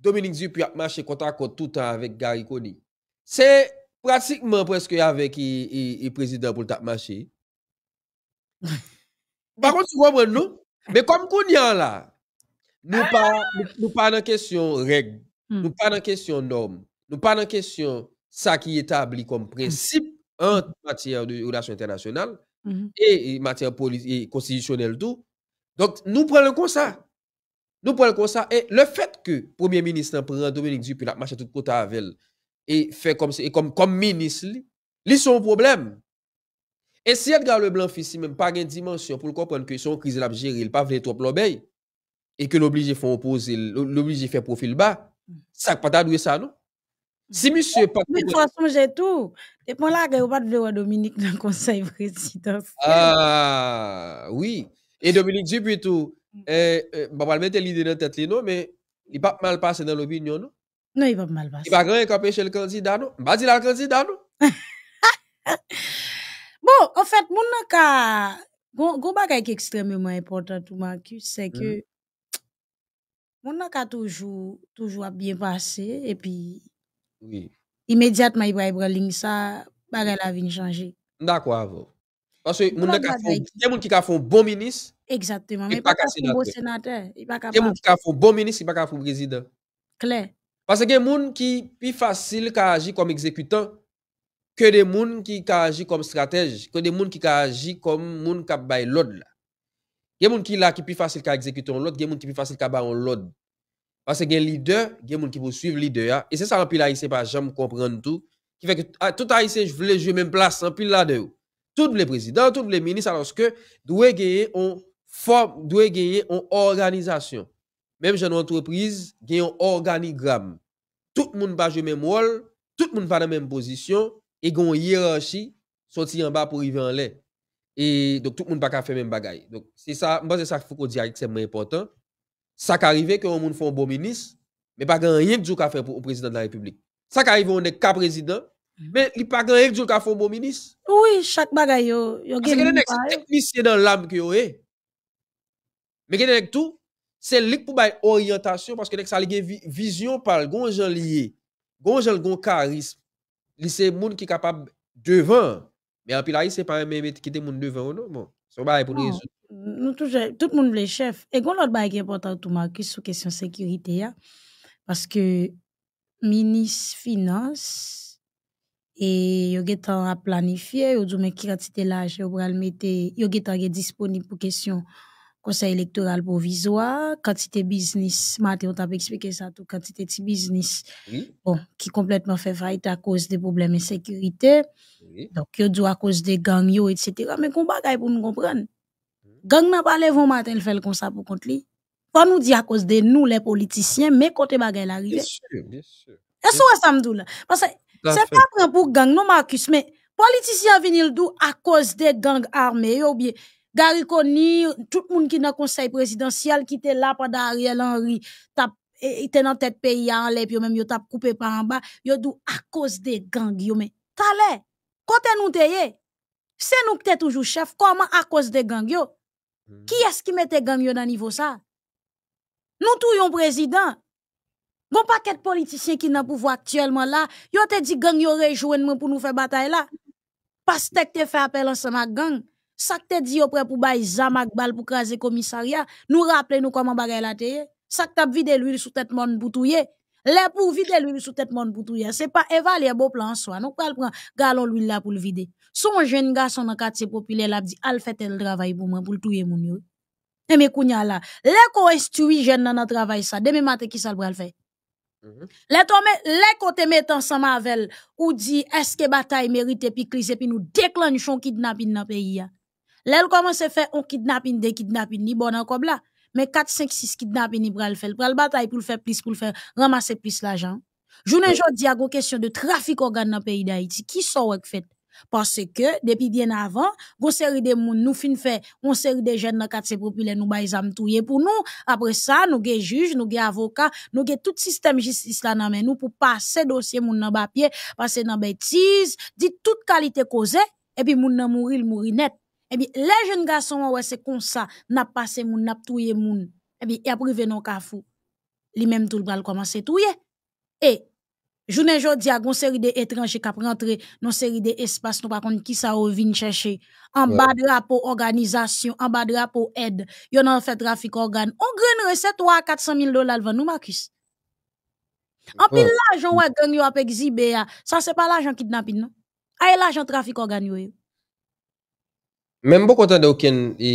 B: Dominique Dupuy a marché côte à côte tout le temps avec Gary Coney. C'est pratiquement presque avec le président pour le tap marché. Par contre, tu comprends, non? Mais comme qu'on y a là, nous pas, nous, nous pas dans question règle,
A: Hmm.
B: nous pas dans question norme, nous pas dans question ça qui est établi comme principe en matière de relations internationales
A: Mhm.
B: et, et matière politique et constitutionnelle tout. Donc, nous prenons comme ça. Nous prenons comme ça. Et le fait que le Premier ministre prend Dominique Dupuy, la marche tout côté avec elle, et fait comme, et comme, comme ministre, li, li son problème. Et si Edgar Leblanc fils même pas une dimension pour comprendre que son crise l'a géré, il pas veut trop l'obéir, et que l'obligé font opposer, l'obligé fait profil bas, ça pas t'adouer ça, non? Si monsieur pas
A: Mais de toute façon, j'ai tout. Et pour là, pas de Dominique dans le conseil présidentiel.
B: Ah, oui. Et Dominique Dupuy, tout, eh, eh, bah, mettre l'idée dans la tête, non, mais il pas mal passé dans l'opinion, non?
A: Non, il va mal passer.
B: Il va grand camper chez le candidat, non? Bah, dit le candidat, non?
A: Bon, en fait, mon gon bagay ki extrêmement important tout Marcus, c'est que, mon nan ka toujours, toujours a bien passé, et puis,
B: Oui.
A: immédiatement, il va y avoir ligne ça, bagay la vin changer.
B: D'accord, avant. Parce que, nan ka
A: bagay
B: fon, gen moun ki ka fon bon ministre,
A: Exactement.
B: Il
A: Mais
B: pas qu'à
A: comme beau
B: sénateur.
A: Il
B: gen
A: capable.
B: moun ki ka fon bon ministre, il pas ka fon président.
A: Clair.
B: Pase gen moun ki pi fasil ka aji kom ekzekutan ke de moun ki ka aji kom stratej, ke de moun ki ka aji kom moun ka bay lod la. Gen moun ki la ki pi fasil ka ekzekutan lod, gen moun ki pi fasil ka bayon lod. Pase gen lider, gen moun ki pou suiv lider ya. E se sa anpil Aisyen pa jam komprenn tou. Ki fek tout Aisyen vle jwe men plas anpil la de ou. Tout vle prezident, tout vle minis alos ke dwe genye on form, dwe genye on organizasyon. Même jeune entreprise, gagne un organigramme. Tout le monde va jouer même rôle, tout le monde va dans la même position et gagne une hiérarchie sorti en bas pour arriver en l'air. Et donc tout le monde va faire même bagaille. Donc c'est ça, moi c'est ça qu'il faut qu'on dise c'est extrêmement important. Ça qui arrive que on monde fait un bon ministre, mais pas rien que qu'a fait pour le président de la République. Ça qui arrive on est cas président, mais il pas rien que qu'a fait un bon ministre.
A: Oui, chaque bagay yo, yo
B: c'est technicien dans l'âme que yo est. Mais que nek tout, c'est lui pour bay orientation parce que nek ça li gen vi- vision par gon jan lié. Gon jan gon charisme. Li c'est moun qui capable devant. Mais en pile là, c'est pas même qui te moun devant non? Bon. C'est pas pour
A: Non.
B: résoudre.
A: Nous toujours, tout le monde voulait chef. Et gon l'autre bagay qui est important tout Marcus sur question sécurité ya. Parce que ministre finance et yo getan a planifié, yo quantité l'argent yo pral yo getan disponible pour question conseil électoral provisoire, quantité business, matin on t'a expliqué ça tout, quantité de business,
B: Oui.
A: bon, qui complètement fait faillite à cause des problèmes de sécurité.
B: Oui.
A: Donc, yo dou à cause des gangs yo, etc. Mais kon bagay pour nous comprendre. Gang nan pa levon matin, le fait comme ça pour contre li. Pas nous dire à cause de nous, les politiciens, mais côté bagay l'arrivé.
B: Bien sûr, bien sûr.
A: Est-ce que ça me là? Parce que c'est pas pour gang, non, Marcus, mais politicien venir dou à cause des gangs armés, ou bien, Gary Conny, tout le monde qui dans le conseil présidentiel, qui était là pendant Ariel Henry, tap, était dans tête pays en l'air, puis yo même yo tap coupé par en bas, yo dou à cause des gangs, yo, mais, talè, côté nous teye, c'est nous qui t'es toujours chef, comment à cause des gangs, yo?
B: Mhm.
A: Qui est-ce qui mette gang yo dans niveau ça? Nous tout yon président. Gon paquet de politiciens qui nan pouvoir actuellement là, yo te dit gang yo rejoindre pour nous faire bataille là. Parce que te fait appel ensemble à gang. Ça que te dit prêt pour bay zam ak bal pour craser commissariat, nous rappeler nous comment bagay la te. Ça que t'a vide l'huile sous tête monde pour touyer. Les pour vider l'huile sous tête monde pour touyer, c'est pas évaluer beau plan en soi. Nous pral prend galon l'huile là pour le vider. Son jeune garçon dans quartier populaire l'a dit al fait tel travail pour moi pour le touyer moun yo. E me kounya la, le ko instruit jeune nan travail ça, demain matin qui ça le pral faire?
B: Mhm.
A: Le tome, le kote met ensemble avec ou dit est-ce que bataille mérite puis crise puis nous déclenchons kidnapping dans pays commence à faire un kidnapping, des kidnapping, ni bon encore là. Mais 4, 5, 6 kidnapping, ni pral faire. Pral bataille pour le faire plus, pour le faire ramasser plus l'argent. Jounen jodi a go question de trafic organe dans pays d'Haïti. Qui so wèk fait? Parce que, depuis bien avant, gon série de moun nous fin fait, on série de jeunes dans quartier populaire nous bay zam touye pour nous. Après ça, nous gen juge, nous gen avocat, nous gen tout système justice là nan men nous pour passer dossier moun nan papier, passer nan bêtise, dit toute qualité causée et puis moun nan mourir, mourir net. Et puis les jeunes garçons ouais c'est comme ça, n'a passé moun n'a touye moun. Et puis y a privé non kafou. Li même tout le bral commencer touye. Et Jounen jodi a gon série de étrangers qui rentré dans série de espace nous pas qui ça ou vinn chercher? En
B: Ouais.
A: bas de rapport organisation en bas de rapport aide yo nan fait trafic organe on graine recette 3 400 000 dollars van nous Marcus en pile
B: Ouais.
A: l'argent ouais gang yo a exhibé ya ça c'est pas l'argent kidnapping non? Ay l'argent trafic organe yo yo.
B: Men mbo kontan de ouken e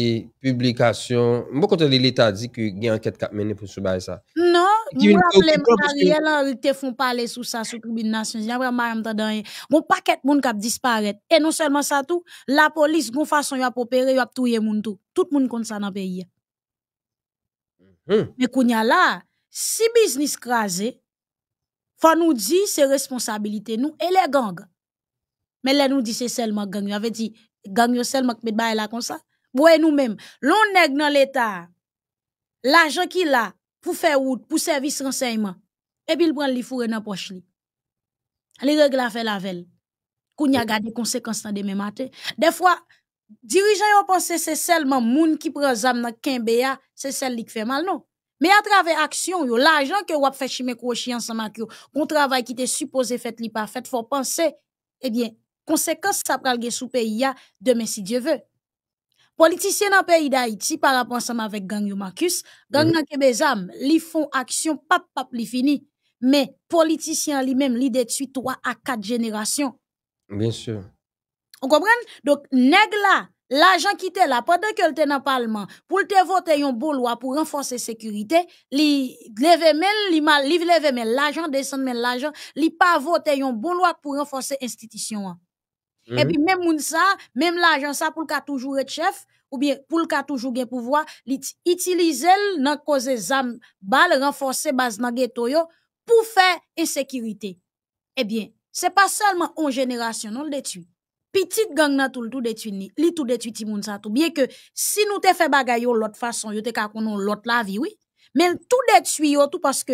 B: publikasyon, mbo kontan de l'Etat di ki gen anket kap mene
A: pou
B: soubay sa.
A: Non, mwen
B: aple mwen a
A: riel an te foun pale sou sa sou tribune nasyon. Jan mwen mwen mwen dan yon. Mwen paket moun kap disparet. E non selman sa tou, la polis goun fason yon ap opere, yon ap touye moun tou. Tout moun kont sa nan peyi.
B: Hmm.
A: Men koun ya la, si biznis krasi, fa nou di se responsabilite nou e le gang. Men le nou di se selman gang. Yon ave di, gang yo seulement qui met bail là comme ça. Ouais nous-mêmes, l'on nèg dans l'état. L'argent qu'il a pour faire route, pour service renseignement. Et puis il prend li fourre dans poche li. Li règle a fait la veille. Kounya gade conséquences dans demain matin. Des fois dirigeant yo pense c'est seulement moun qui prend zam dans kembe ya, c'est celle qui fait mal non. Mais à travers action yo, l'argent que wap fait chime crochi ensemble yo, kon travail qui était supposé fait li pas fait, faut penser eh bien, conséquences ça pral gen sous pays ya demain si Dieu veut. Politiciens dans le pays d'Haïti par rapport ensemble avec gang yo Marcus, gang
B: Mhm.
A: nan kebe zam, li font action pap pap li fini. Mais politiciens lui-même li détruit 3 à 4 générations.
B: Bien sûr.
A: On comprend? Donc, nèg là, l'argent qui était là, pendant que était dans le Parlement, pour te voter une bonne loi pour renforcer la sécurité, li leve men, li mal, li leve men, l'argent descend men l'argent, li pas voter une bonne loi pour renforcer l'institution. an. Et
B: Mhm.
A: puis, même moun ça, même l'argent ça, pour le cas toujours être chef, ou bien pour le cas toujours gen pouvoir, utiliser l nan cause zam, bal renforcer base nan ghetto yo, pour faire insécurité. Eh bien, c'est pas seulement une génération, non le détruit. Petite gang nan tout le tout détruit ni, li tout détruit ti moun sa tout. Bien que si nous te fait bagay yo l'autre façon, yo te ka konon l'autre la vie, oui. Mais tout détruit yo tout parce que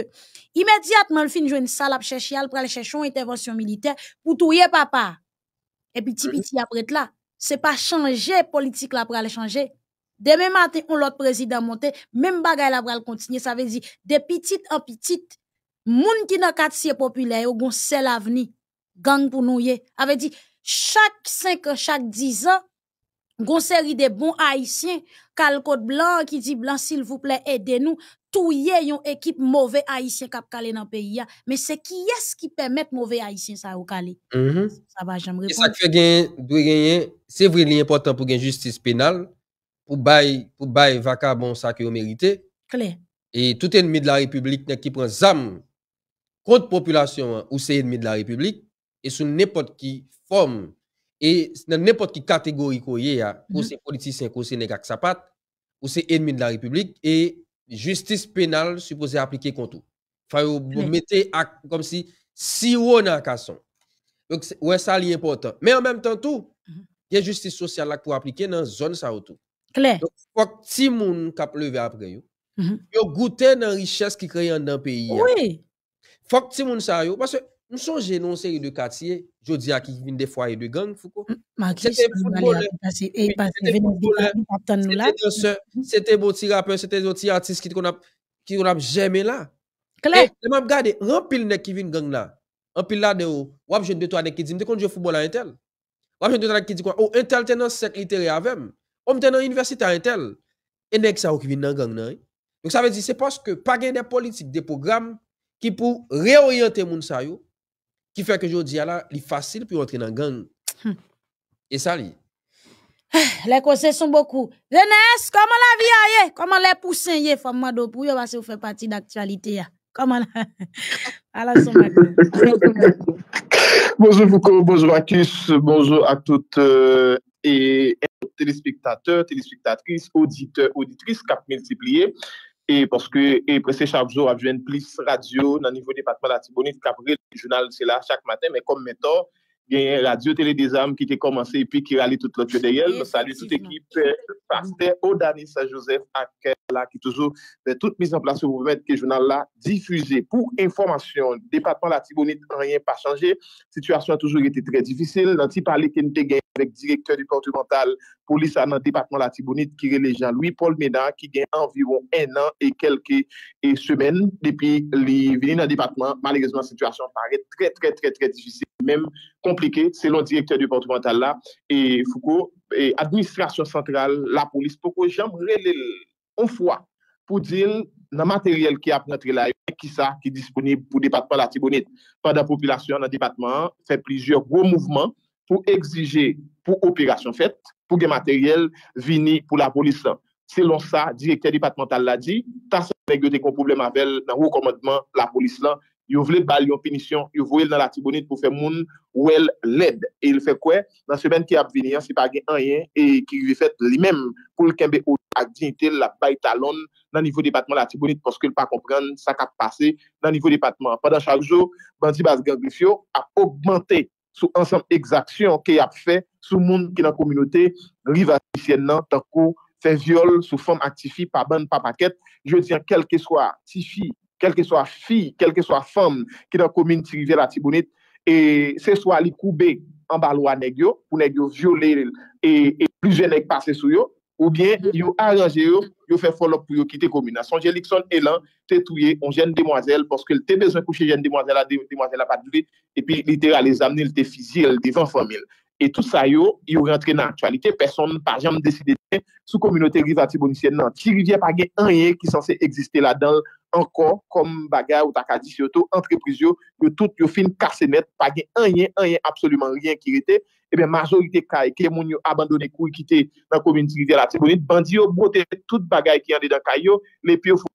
A: immédiatement le fin joine salap chercher al pral chercher une intervention militaire pour touyer papa. Et puis ti piti après là, c'est pas changer politique la pral changer. Demain matin, on l'autre président monte, même bagay la pral continuer, ça veut dire de petite en petite moun qui dans quartier populaire yo gon seul avenir gang pour nous yé avait dit chaque 5 ans chaque 10 ans gon série de bons haïtiens kal code blanc qui dit blanc s'il vous plaît aidez-nous tout yé yon équipe mauvais haïtien k'ap calé dans pays ya mais c'est qui est-ce qui permet mauvais haïtien ça ou calé?
B: Mhm.
A: ça va jamais
B: Et ça
A: répondre
B: fait gain, doit gagner, c'est vrai, l'important pour gagner justice pénale, pour bail, pour bail vacabon ça que vous méritez.
A: clair
B: Et tout ennemi de la République n'est qui prend zam contre population hein, ou c'est ennemi de la République et sous n'importe qui forme et dans n'importe qui catégorie qu'on y a, ou
A: Mhm.
B: c'est politicien, ou c'est nègre sapat, ou c'est ennemi de la République et justice pénale supposée appliquer contre tout. Faut
A: Clair.
B: mettre à- comme si si on a casson. Donc ouais ça c'est important. Mais en même temps tout,
A: Mhm.
B: il y a justice sociale là pour appliquer dans zone ça ou tout.
A: clair
B: Donc faut que si moun k'ap lever après yo,
A: Mhm.
B: yo goûter dans richesse qui crée dans le pays. ya.
A: oui
B: Faut que ti moun sa yo parce que nous non série de quartier, jodi a qui viennent des foyers de gang Foucault. C'était footballeur.
A: passer
B: c'était beau petit rappeur, c'était des petits artistes qui qu'on a qui qu'on a jamais là.
A: clair
B: Et m'a regardé, rempil nek qui vinn gang là. En pile là de ou, wap jeune de toi nek qui dit, m'te kon jouer football à Intel. Wap jeune de toi nek qui dit quoi, oh Intel ten dans cercle littéraire. On m'te dans université à Intel. Et nek ça ou qui vinn dans gang hein. Donc ça veut dire c'est parce que pas gen des politiques, des programmes qui pour réorienter moun sa yo qui fait que jodi a là, li facile pour entrer dans gang.
A: Hmm.
B: Et ça li.
A: Les conseils sont beaucoup. Jeunesse, comment la vie a yé? Comment les poussins yé? Faut m'dou pour parce que vous faites partie d'actualité. Comment la... Alors, son
D: Bonjour Foucault, bonjour Marcus, bonjour à toutes euh, et, et téléspectateurs, téléspectatrices, auditeurs, auditrices ont multiplié. Et parce que et presque chaque jour, a besoin plus radio dans le niveau département de la Tibonite, qui le journal, c'est là chaque matin, mais comme mentor, genyen radio télé des âmes ki te komanse epi ki rali tout l'autre derrière. Nous saluons toute équipe, pasteur Odani Saint-Joseph ak la ki toujou de tout mise en place pou vous mettre ke journal la diffusé. Pour information, département la Tibonite rien pas changé. Situation a toujours été très difficile. Nan ti parli ken te genyen avec directeur départemental police à dans département Latibonite qui est Jean-Louis Paul Médan qui gagne environ un an et quelques semaines depuis les venir dans le département malheureusement la situation paraît très très très très difficile même compliquée selon le directeur départemental là et Foucault et administration centrale la police pour que j'aimerais on fois pour dire nan materyel ki ap rentre la, ki sa ki disponib pou depatman la tibonit. Pan da populasyon nan depatman, fe plizye gwo mouvman pou exije pou operasyon fet, pou gen materyel vini pou la polis lan. Selon sa, direkter departemental la di, tan sa negyo te kon problem avel nan wou komandman la polis lan, yo vle bal yon penisyon, yo vwe nan la tibonit pou fe moun wel led. E il fe kwe, nan semen ki ap vini, an se pa gen an yen, e ki vi fet li mem pou l kenbe ou ak dinitel la bay talon nan nivou departement la tibonit, poske l pa kompren sa kap pase nan nivou departement. Padan chak jo, bandi bas ganglifyo ap augmente sou ansam exaksyon ki ap fe sou moun ki nan kominote rivasyen nan, tankou fe viol sou fom aktifi pa ban pa paket. Je diyan kelke swa tifi kelke swa fi, kelke swa fom ki nan komine ti rivye la tibounit, e se swa li koube an balwa negyo, pou negyo viole e pluje neg pase sou yo, Ou bien, yo aranje yo, yo fe folop pou yo kite komina. Son jelikson elan, te touye, on jen demwazel, poske l te bezon kouche jen demwazel la, demwazel la padure, epi litera les amne, l te fizi, l te van famil. E tout sa yo, yo rentre nan aktualite, person pa jam deside sou kominote rivati bonisyen nan. Ti rivye pa gen anye ki sanse egziste la dan ankon kom bagay ou takadis yo tou entreprisyo yo tout yo fin kase net pa gen anyen, anyen, absolumen rien ki rete, ebe majorite kay ke moun yo kou yi kite nan kominiti rivye la tibonit, bandi yo bote tout bagay ki yande dan kay yo, le pi yo fok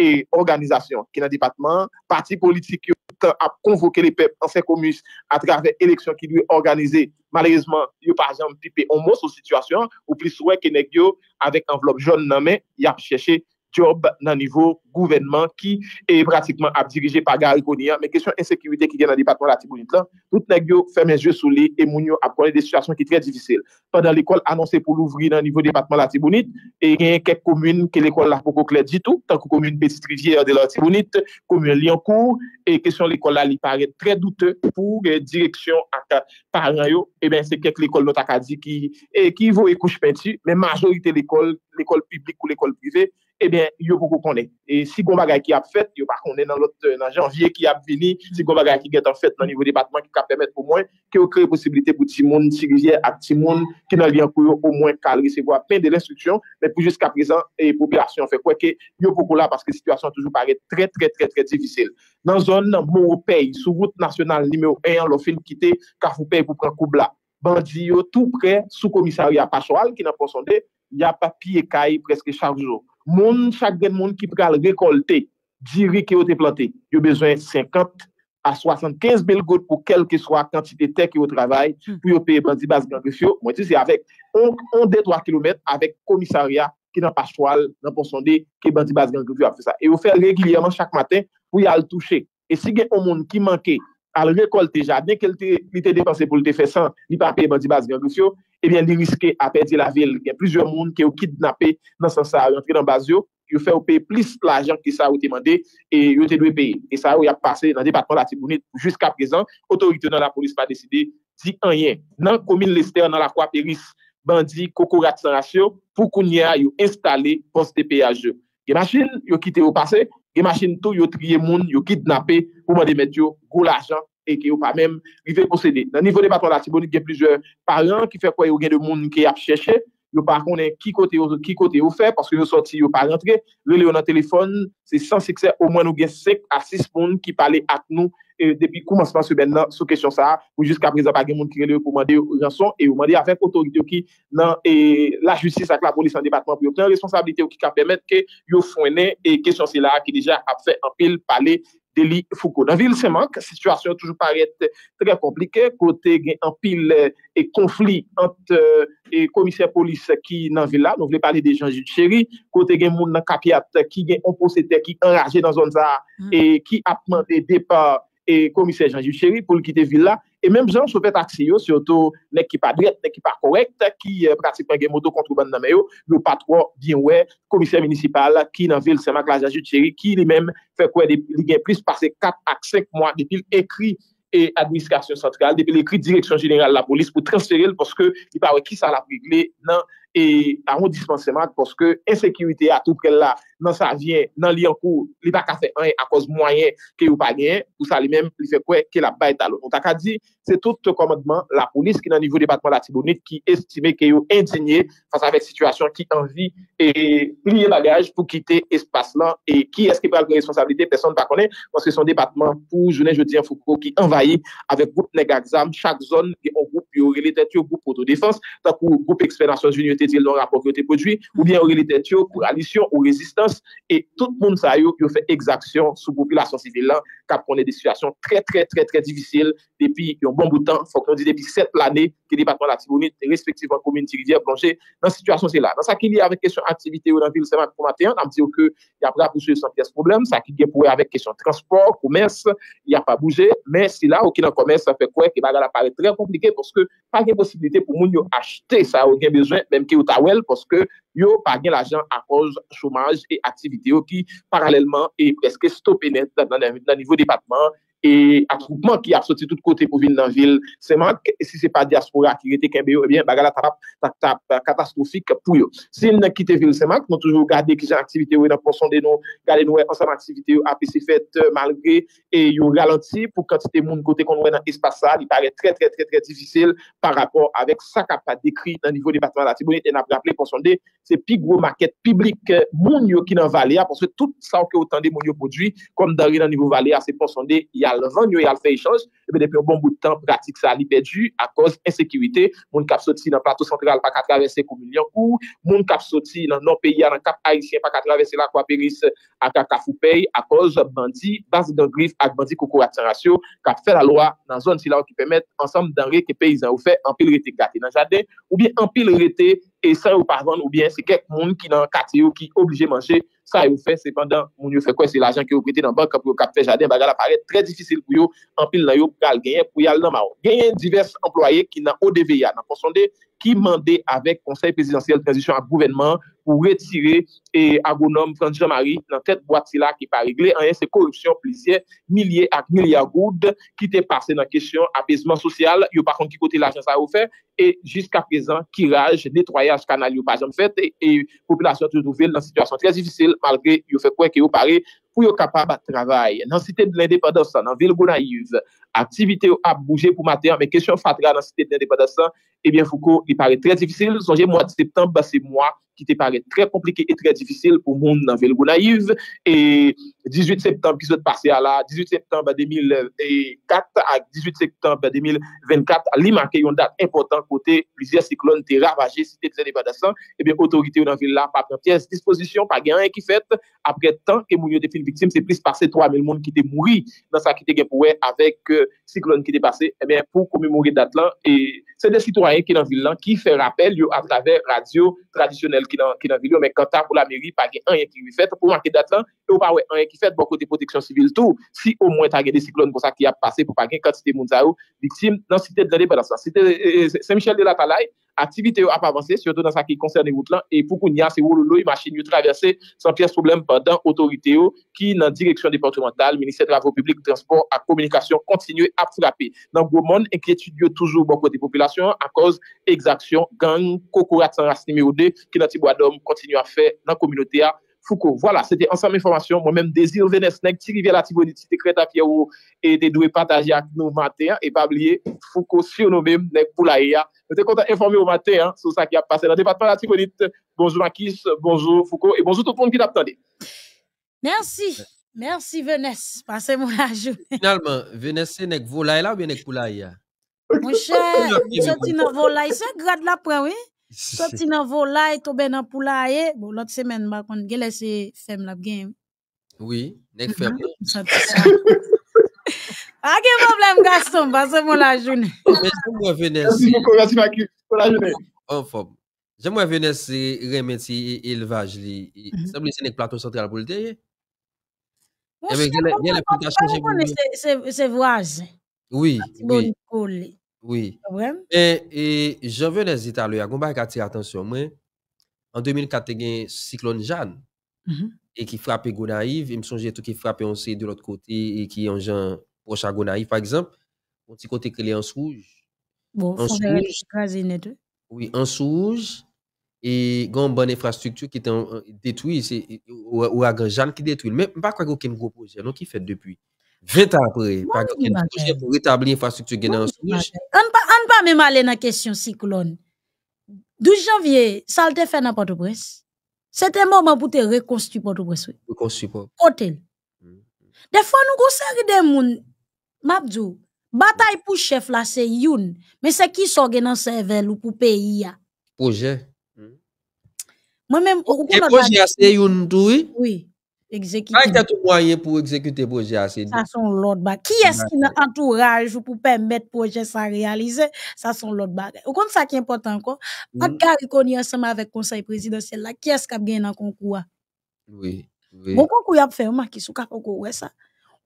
D: e organizasyon ki nan debatman, pati politik yo ap konvoke le pep ansen komus atrave eleksyon ki lue organize malerizman yo par exemple pipe on mons ou situasyon ou plis wè ke neg yo avek envelop joun nan men yap chèche job nan nivou gouvenman ki eh, e pratikman ap dirije pa gari koni an, men kesyon ensekirite ki gen nan depatman la tibounit lan, tout neg yo fermen zye sou li e moun yo ap konen de situasyon ki tre divisil. Pendan l'ekol anonsè pou l'ouvri nan nivou depatman la tibounit, e gen kek komoun ke l'ekol la poko klet ditou, tankou komoun Petit Rivière de la tibounit, komoun Lyoncourt, e kesyon l'ekol la li pare tre doute pou direksyon ak paran yo, eh e ben se kek l'ekol not akadi ki, e, eh, ki vo e kouch penti, men majorite l'ekol, l'ekol publik ou l'ekol privé, ebyen, eh yo pou kou konen. E si kon bagay ki ap fèt, yo pa konen nan, lot, euh, nan janvye ki ap vini, si kon bagay ki get an fèt nan nivou debatman ki ka pèmèt pou mwen, ki yo kreye posibilite pou ti moun, ti rizye ak ti moun, ki nan liyan kou yo ou mwen kalri se resevo apen de l'instruksyon, men pou jiska prezant, e populasyon fè kwe ke yo pou kou la, paske situasyon toujou pare tre, tre, tre, tre difisil. Nan zon nan mou ou pey, sou vout nasyonal nimeyo 1, lo fin kite, ka fou pey pou pran koubla. Bandi yo tout pre sou komisari apasoal ki nan ponsonde, ya papi e kay preske chak jou. moun chak gen moun ki pral rekolte diri ki yo te plante, yo bezwen 50 hmm. a 75 bel gout pou kelke swa kantite tek yo travay pou yo peye bandi bas gangrifyo. mwen ti se avek 1-2-3 km avek komisarya ki nan pa chwal, nan ponsonde ki bandi bas gangrifyo a fe sa. E yo fe regilyaman chak maten pou yal touche. E si gen yon moun ki manke al rekolte jadnen ke li te depanse pou li te fe san, li pa peye bandi baz gang yo, ebyen li riske a pedi la vil. Gen plizye moun ki yo kidnapè nan san sa, yo entri nan baz yo, yo fe ou pe plis l'ajan ki sa ou te mande, e yo te dwe peye. E sa ou ya pase nan depatman la tibounit, jusqu'a prezan, otorite nan la polis pa deside, di anyen. Nan komine lester nan la kwa peris, bandi kokorat san rasyo, pou kounye a yo installe poste yo. Gen machin, yo kite yo pase, E machin tou yo triye moun, yo kidnapè pou mwen demet yo gwo l'ajan e ki yo pa mèm rive posede. Nan nivou de debatwa la tibouni gen plizye paran ki fè kwa yo gen de moun ki ap chèche, yo pa konen ki kote yo, ki kote yo fe, paske yo soti yo pa rentre, le le yo nan telefon, se san sikse, o mwen nou gen sek a 6 moun ki pale ak nou depi koumanseman semen nan sou kesyon sa, ou jiska prezant pa gen moun kirele pou mande ranson, e ou mande avèk otorite ou ki nan e, la justis ak la polis an debatman pou yo plen responsabilite ou ki ka pèmèt ke yo fwene e kesyon se la ki deja ap fè an pil pale deli Foucault. Nan vil semank, situasyon toujou paret tre komplike, kote gen an pil e konflik ant e, komiser polis ki nan vil la, nou vle pale de Jean-Jules Chéry, kote gen moun nan kapiat ki gen onposete ki enraje nan zon za, mm. e ki apman de depa et commissaire Jean-Gilles Chéry pour le quitter ville Et même gens se fait taxi, surtout les qui pas droite, les qui pas correct, qui euh, pratiquement des motos contre bande le patron bien ouais, commissaire municipal qui dans ville Saint-Marc Jean-Gilles Chéry qui lui-même fait quoi il gagne plus passé 4 à 5 mois depuis écrit et administration centrale, depuis l'écrit direction générale de la police pour transférer parce que il paraît qui ça l'a réglé dans et arrondissement Saint-Marc parce que insécurité à tout près là nan sa vyen, nan li an kou, li pa ka fe an a koz mwayen ke yo pa gen, pou sa li men li fe kwe ke la bay talon. On ta ka di, se tout te komandman la polis ki nan nivou debatman la tibounit, ki estime ke yo indigne fasa vek situasyon ki anvi e pliye bagaj pou kite espas lan e ki eske pral gen responsabilite peson pa konen, wanske son debatman pou jounen jodi an foukou ki envayi avek goup nega exam, chak zon ki an goup yo rele tet yo, autodefans tak ou goup ekspernasyon jouni yo te dil non rapor yo te podwi, ou bien yo rele tet yo pou alisyon ou rezistans violans, et tout moun sa yo yo fè exaksyon sou populasyon sivil lan, kap konen de situasyon tre tre tre tre divisil, depi yon bon boutan, fòk nou di depi set l'anè, ki debatman la Tibounit, respektivan komine Tigridia plonje, nan situasyon se la. Nan sa ki li avèk kesyon aktivite ou nan vil seman pou maten, nan mdi yo ke apra pou sou yon sanpiyes problem, sa ki gen pou avèk kesyon transport, koumès, yap pa bouje, men si la ou ki nan koumès sa fè kouè ki baga la pare tre komplike, porske pa gen posibilite pou moun yo achete sa ou gen bezwen, menm ki yo tawel, porske yo pa gen l'ajan a koz chomaj aktivite yo ki paralelman e preske stoppe net nan nivou depatman e atroupman ki ap soti tout kote pou vin nan vil, seman si se pa diaspora ki rete kembe yo, ebyen bagala tap tap katastrofik pou yo. Si nan kite vil seman, nou toujou gade ki jan aktivite yo, e nan ponsonde nou, gade nou e ansan aktivite yo, api se fet euh, malgre, e yo ralenti pou kantite moun kote kon nou e nan espasa, li pare tre tre tre tre difisil par rapport avek sa kap pa dekri nan nivou debatman la Tibounite, en ap rappele ponsonde, se pi gwo maket publik euh, moun yo ki nan valea, ponswe tout sa ou ke otan de moun yo podwi, kom dari nan nivou valea, se ponsonde ya al van, yo yal fey chanj, ebe depi yon bon bout de tan pratik sa li pedu a koz ensekirite, moun kap soti nan plato sentral pa ka travesse koumilyon kou, moun kap soti nan non peyi an an kap haisyen pa ka travesse la kwa peris a ka kafoupey a koz bandi, bas gangrif ak bandi koukou atirasyon, kap fe la loa nan zon si la ou ki pemet ansam danre ke peyizan ou fe anpil rete gati nan jade, ou bien anpil rete e san ou parvan ou bien se kek moun ki nan kate yo ki oblije manje Sa yo fè, se pandan moun yo fè kwen se l'ajan ki yo prete nan bank, pou yo kap fè jaden, baga la paret, tre difisil pou yo, anpil nan yo pral genyen pou yal nan ma ou. Genyen divers employe ki nan ODVA, nan ponsonde ki mande avèk konsey presidansyel transisyon ak gouvenman pou retire e agonom Frans Jean-Marie nan tèt boati la ki pa regle, anyen se korupsyon plizye, milye ak milya goud ki te pase nan kesyon apesman sosyal, yo par kon ki kote l'ajans a ou fe, e jiska prezan kiraj, netroyaj kanal yo pa jom fet, e, e populasyon te nouvel nan situasyon trez difisil, malgre yo fe kwen ki yo pare pou yo kapab at travay. Nan site de l'independansan, nan vil Gounaïv, aktivite yo ap bouje pou mater, men kesyon fatra nan site de l'independansan, ebyen Foucault li pare tre difisil, sonje mwa di septembre, se mwa ki te pare tre komplike et tre difisil pou moun nan velgo naiv, e 18 septembre ki sot pase ala, 18 septembre 2004 ak 18 septembre 2024, li manke yon dat important kote, plizye siklon te ravaje site de l'independansan, ebyen otorite yo nan vil la pa prentiès disposisyon, pa gen an ki fet, apre tan ke moun yo defil viktim, se plis pase 3000 moun ki te mouri, nan sa ki te gen pouwe avek euh, cyclone qui était passé, eh bien, pour commémorer date là. Et c'est des citoyens qui dans la ville qui fait rappel à travers radio traditionnelle qui dans la ville. Mais quand as pour la mairie, pas rien qui lui fait pour marquer date là. Et pas rien qui fait bon côté protection civile tout. Si au moins tu as des cyclones pour ça qui a passé pour pas gagner quantité de monde victime dans la cité de l'indépendance. Cité eh, eh, Saint-Michel de la Palaye, activité a pas avancé, surtout dans ce qui concerne les routes là, et pour qu'on y a, c'est où l'eau machine traversée sans pièce problème pendant autorité qui, dans direction départementale, ministère de travaux publics, transport et communication, continue à frapper. Dans le monde, inquiétude toujours bon beaucoup des populations à cause exaction gang, cocorat sans race numéro 2, qui dans Tibois d'homme continue à faire dans la communauté Foucault. Voilà, c'était ensemble information. Moi-même, Désir Venesnek, ti rivière la Tibonite, ti te kreta Pierrot, et te doué partager avec nous matin, et pas oublier Foucault sur nous-mêmes, nek pou la EA. Nous t'es content informé au matin, sur ça qui a passé dans le département de la Tibonite. Bonjour Makis, bonjour Foucault, et bonjour tout le monde qui t'attendait.
A: Merci. Merci Venesse, passez-moi la journée.
B: Finalement, Venesse, c'est nek volaille là ou bien nek poulaille là?
A: Mon cher, sorti dans volaille, c'est grade la point, oui. Soti nan volay, e tobe nan poulaye, bo lot semen bakon, gele se fem lap gen.
B: Oui, nek
A: fem. Soti sa. Ake problem gaston,
D: base moun la jounen. Mwen vene si...
B: Jè mwen vene si remeti ilvaj li.
A: Sab
B: li se nek
A: plato
B: sentral pou lte
A: ye? Mwen se vwaj.
B: Oui.
A: Bon
B: koul
A: li.
B: Oui. Et, et je venais dit à l'heure, on va attirer attention, moi, en 2004, il y a un cyclone Jeanne,
A: Mhm.
B: et qui frappait Gonaïve, et me songe tout qui frappait on sait de l'autre côté, et qui en gens proche à Gonaïve, par exemple, un petit côté que en rouge,
A: Bon,
B: En
A: net. oui.
B: en rouge, et il y a une bonne infrastructure qui en- détruite, c'est ou- ouragan Jeanne qui détruit, mais pas quoi aucun gros projet, non, qui fait depuis 20
A: an
B: apre, pa gen proje pou retabli infrastruktur gen
A: an souj. An pa mè malè nan kesyon siklon. 12 janvye, salte fè nan Port-au-Prince. Se te mouman pou te rekonstu Port-au-Prince.
B: Rekonstu Port-au-Prince.
A: Kotel.
B: Mm
A: -hmm. De fwa nou gonseri de moun, mabdou, batay pou chef la se youn, men se ki so gen an sevel ou pou peyi ya.
B: Proje.
A: Mwen men...
B: E
A: proje
B: a se youn tou? Oui.
A: Exécutif.
B: Pas qu'il y a tout moyen pour exécuter projet assez.
A: Ça sont l'autre bag. Qui est-ce qui n'a entourage pour permettre projet ça réaliser? Ça sont l'autre bag. Ou kon qui est important encore? Pas de gars qui connaît ensemble avec conseil présidentiel là. Qui est-ce qui a gagné dans le concours? a?
B: Oui, oui.
A: Bon concours y a fait, ma qui sou ka concours ouais ça.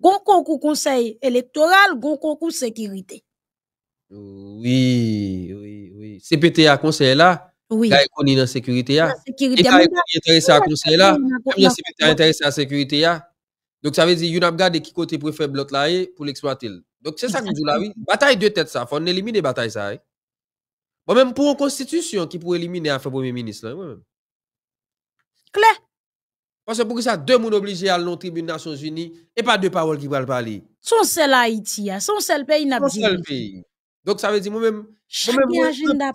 A: Gon concours conseil électoral, gon concours sécurité.
B: Oui, oui, oui. CPTA conseil là,
A: Oui.
B: gars connaît dans sécurité
A: La
B: là. Et
A: sécurité.
B: gars
A: Moun
B: est intéressé à conseil là, intéressé à sécurité là. Donc ça veut dire you n'a regardé qui côté préfère bloc là est pour l'exploiter. Donc c'est ça que dis là oui. Bataille de tête ça, faut éliminer bataille ça. eh. Bon même pour une constitution qui pourrait éliminer affaire premier ministre là, même.
A: Clair.
B: Parce que pour que ça deux moun obligés à aller dans tribune des Nations Unies et pas deux paroles qui vont parler.
A: Son seul Haïti, son seul pays n'a
B: Un
A: pas
B: seul pays. Donc ça veut dire moi-même
A: agenda.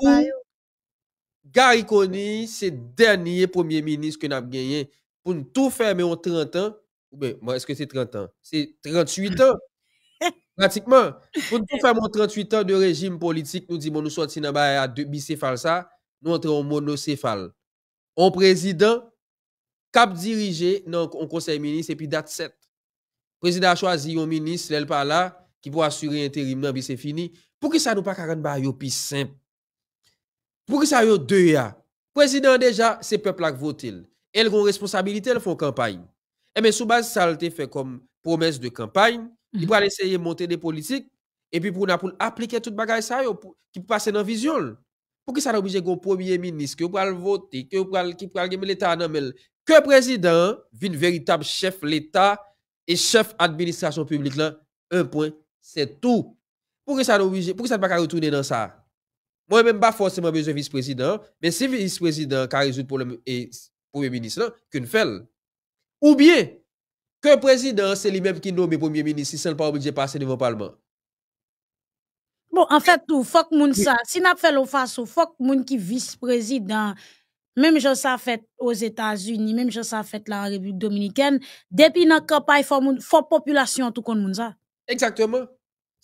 B: Gary Coney, c'est le dernier premier ministre que nous avons gagné pour nous tout fermer en 30 ans. Ou bien, moi, est-ce que c'est 30 ans? C'est 38 ans. Pratiquement. Pour nous tout en 38 ans de régime politique, nous disons, nous sortons dans à deux bicéphales ça, nous entrons en monocéphale. Un président cap dirigé dans un conseil ministre et puis date 7. Le président a choisi un ministre, elle pas là, qui pour assurer intérim, non, puis c'est fini. Pour que ça nous pas 40 ba yo plus simple? Pour que ça y ait deux ya, président déjà, c'est peuple qui vote. Elle a une responsabilité, elle font campagne. Et bien, sous base, ça a été fait comme promesse de campagne. Il va essayer de monter des politiques. Et puis, pour, pour appliquer tout bagage ça, qui passe dans la vision. Pour que ça obligé un premier ministre, que vous pour voter, que vous qui gagner l'État que président, vienne véritable chef l'État et chef administration publique là, un point, c'est tout. Pour que ça obligé, pour que ça ne pas retourner dans ça. Moi-même, pas forcément besoin de vice-président, mais si vice-président qui résout le problème et premier ministre, qu'une fait. Ou bien, que le président, c'est lui-même qui nomme le premier ministre, si n'est pas obligé de passer devant le Parlement?
A: Bon, en fait, tout, faut que moun ça, si n'a fait le façon, faut que moun qui vice-président, même je ça fait aux États-Unis, même je ça fait la République dominicaine, depuis dans campagne, faut faut population tout kon moun ça.
B: Exactement.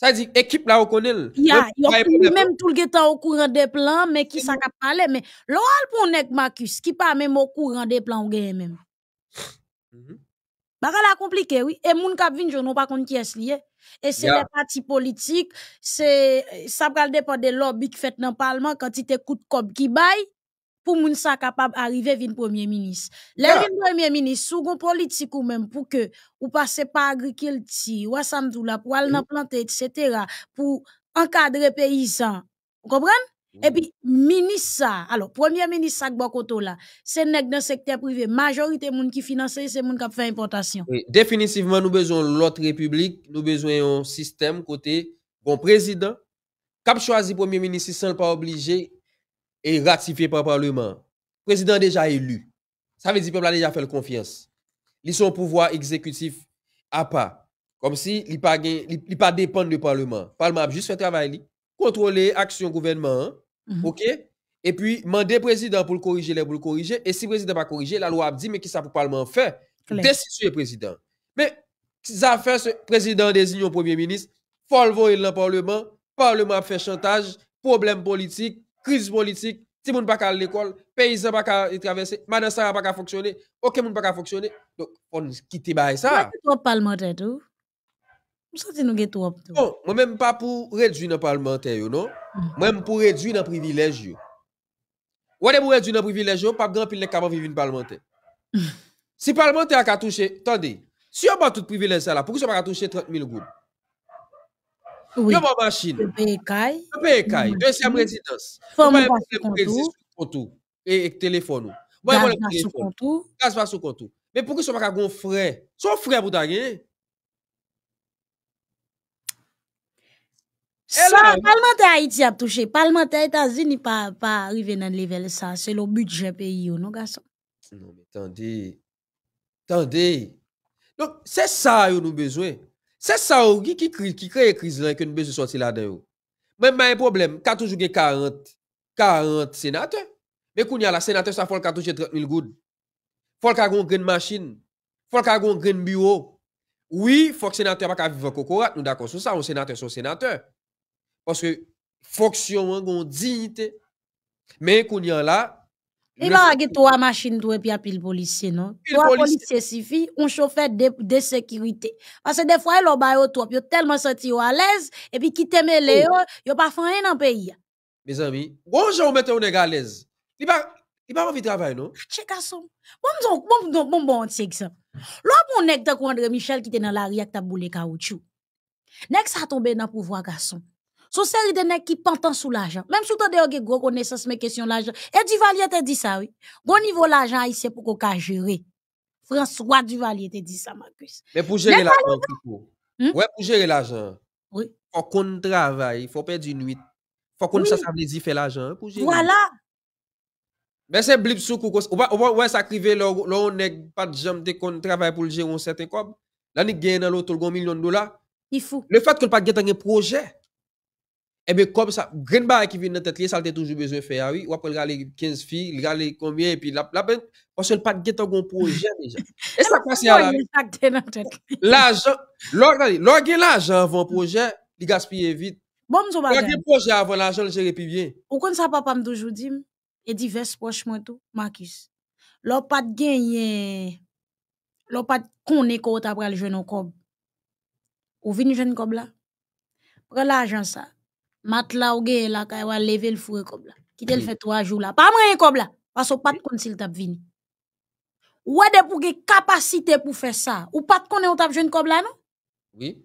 B: Ça dit, équipe là, on connaît. le.
A: Il y a,
B: Même de
A: tout le temps au courant des plans, mais qui ça qu'a parlé, mais l'oral pour nek Marcus, qui pas même au courant des plans ou gagne même.
B: Mhm.
A: Bagay la compliqué, oui. Et moun kap vin joun, pas kon qui est lié. Et c'est
B: Ya.
A: les partis politiques, c'est, ça pral dépendre des lobbies qui fait dans le Parlement, quantité coup de cob qui baille, pour moun sa capable arriver vin premier ministre. Le vin premier ministre, sou gon politique ou même, pour que, ou passe par agriculture, ou asamdou la, pour aller
B: Mhm.
A: nan planter, etc., pour encadrer paysans. Vous comprenez? Et puis, ministre ça, alors, premier ministre ça, bon koto là, c'est nèg dans le secteur privé, majorité moun qui finance, c'est moun qui fait importation.
B: Oui, définitivement, nous besoin de l'autre république, nous besoin d'un système côté bon président, cap choisi premier ministre sans pas obligé et ratifié par le Parlement. Président déjà élu. Ça veut dire que le peuple a déjà fait confiance. Ils sont pouvoir exécutif à pas. Comme si il pas pas du Parlement. Le Parlement a juste fait travail, contrôler action gouvernement.
A: Mhm.
B: OK? Et puis, demander président pour le corriger, les pour le corriger. Et si le président pas corriger, la loi a dit, mais qui ça pour le Parlement faire? Le président. Mais, ça fait ce président désigne au premier ministre, faut le voir dans le parlement, parlement fait chantage, problème politique, crise politique, si moun pas à l'école, paysan pas à traverser, madame ça pas à fonctionner, aucun moun pas à fonctionner. Donc, on quitte ça.
A: Toi parlementaire tout. Nous trop tout.
B: Bon, moi même pas pour réduire dans parlementaire non? Moi même pour réduire dans privilège. Ou est pour réduire dans privilège pas grand pile capable vivre une parlementaire. si parlementaire a touché, attendez, si on pas tout privilège ça là, pourquoi ça pas toucher 30 000 gouttes?
A: Oui.
B: Yo pas machine.
A: Le.
B: Yo paye kay, deuxième résidence. Crédit sur contour et téléphone. ou. Moi, moi, le téléphone. Gaz pas sous compte. Mais pourquoi ça pas gon frère? Son frère pour gagner.
A: Ça,
B: là,
A: parlementaire Haïti a touché. Parlementaire États-Unis pas pas arrivé dans le level ça. C'est le budget pays, yo, non, garçon?
B: Non, mais attendez. Attendez. Donc, c'est ça que nous besoin. Se sa ou ki, ki, ki kreye kriz lan ki nou bezou soti la den ou. Men man yon problem, katoujou gen 40, 40 senate. Men koun ya la senate sa fol katoujou 30 mil goud. Fol kagon gren machine, fol kagon gren bureau. Oui, fok senate pa ka vivan kokorat, nou dakon sou sa, ou senate son senate. Paske foksyon an gon dignite. Men koun ya la, Mais quand il y a là,
A: Il
B: le
A: va avoir trois machines tout et puis pile policier non? Trois
B: policier.
A: policiers suffit, un chauffeur de, de sécurité. Parce que des fois il ba yo tellement senti yo à l'aise et puis qui te mêlé yo, yo le pays.
B: mes amis, bon gens mettent un nègre à l'aise. Il pas il pas envie de travailler non?
A: Che garçon. Bon bon bon bon bon bon petit exemple. L'homme mon nèg tan André Michel qui était dans la rue ak ta boule caoutchouc? Nèg ça tombé dans pouvoir garçon. Son série de nèg qui pantan sous l'argent. Même sous tande yo gros connaissance mais question l'argent. Et Duvalier te dit ça oui. Bon niveau l'argent haïtien pour qu'on ka gérer. François Duvalier te dit ça Marcus.
B: Mais pour gérer l'argent.
A: Hmm?
B: Ouais, pour gérer l'argent,
A: Oui.
B: faut qu'on travaille, faut perdre une nuit. Faut qu'on
A: Oui.
B: veut dire faire l'argent pour gérer.
A: Voilà.
B: Mais c'est blip sou kou. On va on va ouais ça crive là on nèg pas de jambe de travaille pour le gérer un certain cob. Ni gagne dans l'autre un million de dollars.
A: Il faut.
B: Le Eh Ebe, kom sa, gren ba ki vin nan tet liye, salte toujou bezwen fe a, ah oui. Ou apel gale 15 fi, gale konbyen, epi la, la ben, pwase l pat getan goun proje, deja. E sa kwa se a la,
A: oui.
B: L'ajan, lor gen l'ajan avon proje, li gaspye vit.
A: Bon mzou
B: bagan.
A: Lor
B: gen proje avon l'ajan, l jere pi bien.
A: Ou kon sa papa mdoujou dim, e divers proche mwen tou, Makis. Lor pat gen ye, lor pat konen kout apre al jwen nou kob. Ou vin jwen kob la, pre l'ajan sa, mat la ou ge la kay wa leve l fure kob la. Kite l fè 3 jou la. Pa mwen e kob la. Paso pat kon sil tap vini. Ou e de pou ge kapasite pou fè sa. Ou pat kon e ou tap jwen kob la nou?
B: Oui.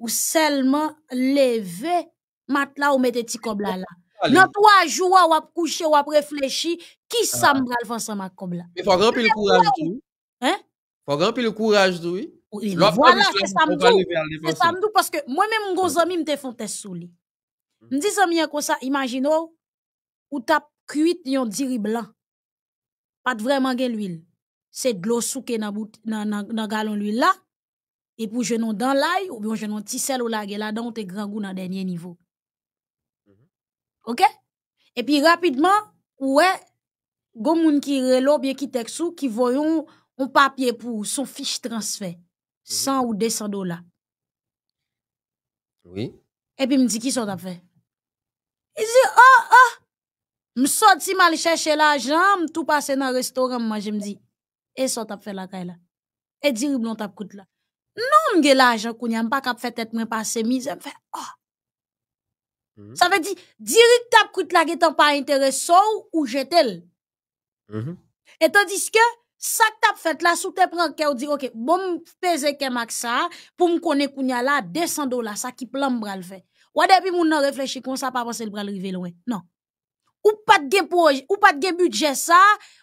A: Ou selman leve mat la ou mette ti kob la la. Nan 3 jou wa wap kouche, wap reflechi, ki sa
B: ah.
A: mbral fansan mak kob la.
B: Me fwa granpe le kouraj tou.
A: Hein?
B: Fwa granpe le kouraj tou, oui.
A: Voilà, se
B: samdou.
A: Se samdou, paske mwen men mgon zami mte fante sous li. M'di zami comme ça, imagine ou tap cuit yon diri blanc. Pas de vraiment gen l'huile. C'est de l'eau souke nan bout nan nan nan galon l'huile là. Et pour jenon dans l'ail ou bien jenon ti sel ou la là dans te grand goût nan dernier niveau.
B: Mhm.
A: OK? Et puis rapidement, ouais, gon moun ki relo bien ki tek sou ki voyon un papier pour son fiche transfert. 100 ou 200 dollars.
B: Oui.
A: Et puis, me dit, qui sont à Il dit, oh, oh, me sorti mal chercher l'argent, me tout passer dans le restaurant, moi, je me dis, et ça t'a fait la caille là. Et dire, blon t'a coûte là. Non, m'ge l'argent, kounya, m'pas kap fait tête, moi, passer mise, me fait, oh.
B: Mhm.
A: Ça veut dire, direct t'a coûte là, t'en pas intéressant ou jetel.
B: Mhm.
A: Et tandis que, ça t'as fait là, sous te prend que ou dit, ok, bon, pèse que max ça, pour me connaître là, 200 dollars, ça qui plan m'bral fait. Ou depuis moun nan réfléchi comme ça, pas penser le bral rive loin. Non. Ou pas de gen projet, ou pas de gen budget ça,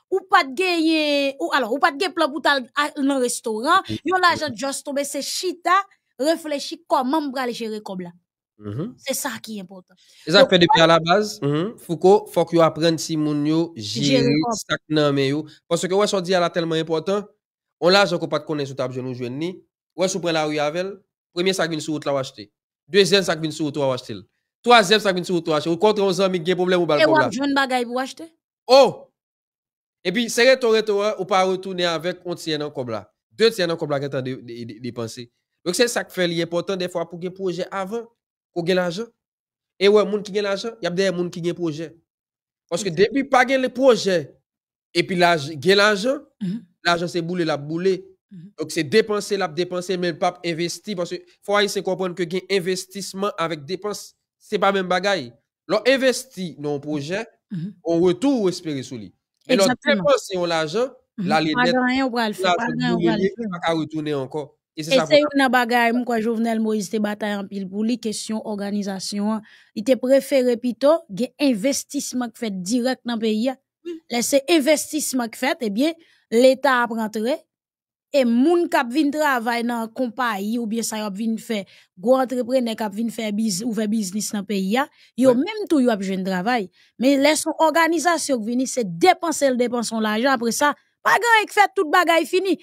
A: ou pas de gen, ou alors, ou pas de gen plan pour tal dans restaurant, yon l'argent juste tomber, c'est chita, réfléchi comment m'bral gérer comme là.
B: Mhm.
A: C'est ça qui est important.
B: Et ça fait depuis à la base, mhm, Foucault, faut que vous apprenne si moun yo gérer sac nan men yo. Parce que ouais, son dit à la tellement important, on l'argent qu'on pas connaître sur table genou jouen ni. Ouais, sou prend la rue avec, premier sac vient sur route ou acheter. Deuxième sac vient sur route ou acheter. Troisième sac vient sur ou acheter. Ou contre on ami gen problème ou bal
A: Et
B: comme là.
A: wap jouen bagay pour acheter?
B: Oh! Et puis, c'est retour, retour, ou pas retourner avec tient dans comme là. deux tiers dans comme la temps de dépenser. Donc c'est ça qui fait l'important des fois pour un projet avant pour gagner l'argent. Et ouais, moun qui gagne l'argent, il y a des gens qui gagne projet. Parce que depuis pas gagner le projet et puis là l'argent,
A: Mhm.
B: l'argent c'est boulé la boulé.
A: Mhm.
B: Donc c'est dépenser la dépenser mais pas investir parce que faut essayer comprendre que gain investissement avec dépense, c'est pas même bagaille. L'on investit dans un projet,
A: Mhm.
B: on retour espérer sur lui. Et l'on dépense on l'argent, la
A: Pas
B: lunette,
A: rien, on va le faire. Pas
B: l'argent
A: rien, on va le
B: boulé,
A: faire.
B: pas retourner encore. Et c'est
A: une bagaille, moi, Jovenel Moïse te bataille en pile pour lui, question organisation. Il te préféré plutôt, gen investissement qui fait direct dans le pays. C'est investissement qui fait, eh bien, l'État a rentré. Et moun kap vin travail dans compagnie ou bien ça y a vin faire gros entrepreneur kap vin faire biz ou faire business dans le pays ya, yo
B: Ouais.
A: même tout yo besoin de travail mais laisse son organisation qui vini c'est dépenser le dépenser l'argent après ça pas grand qui fait toute bagaille fini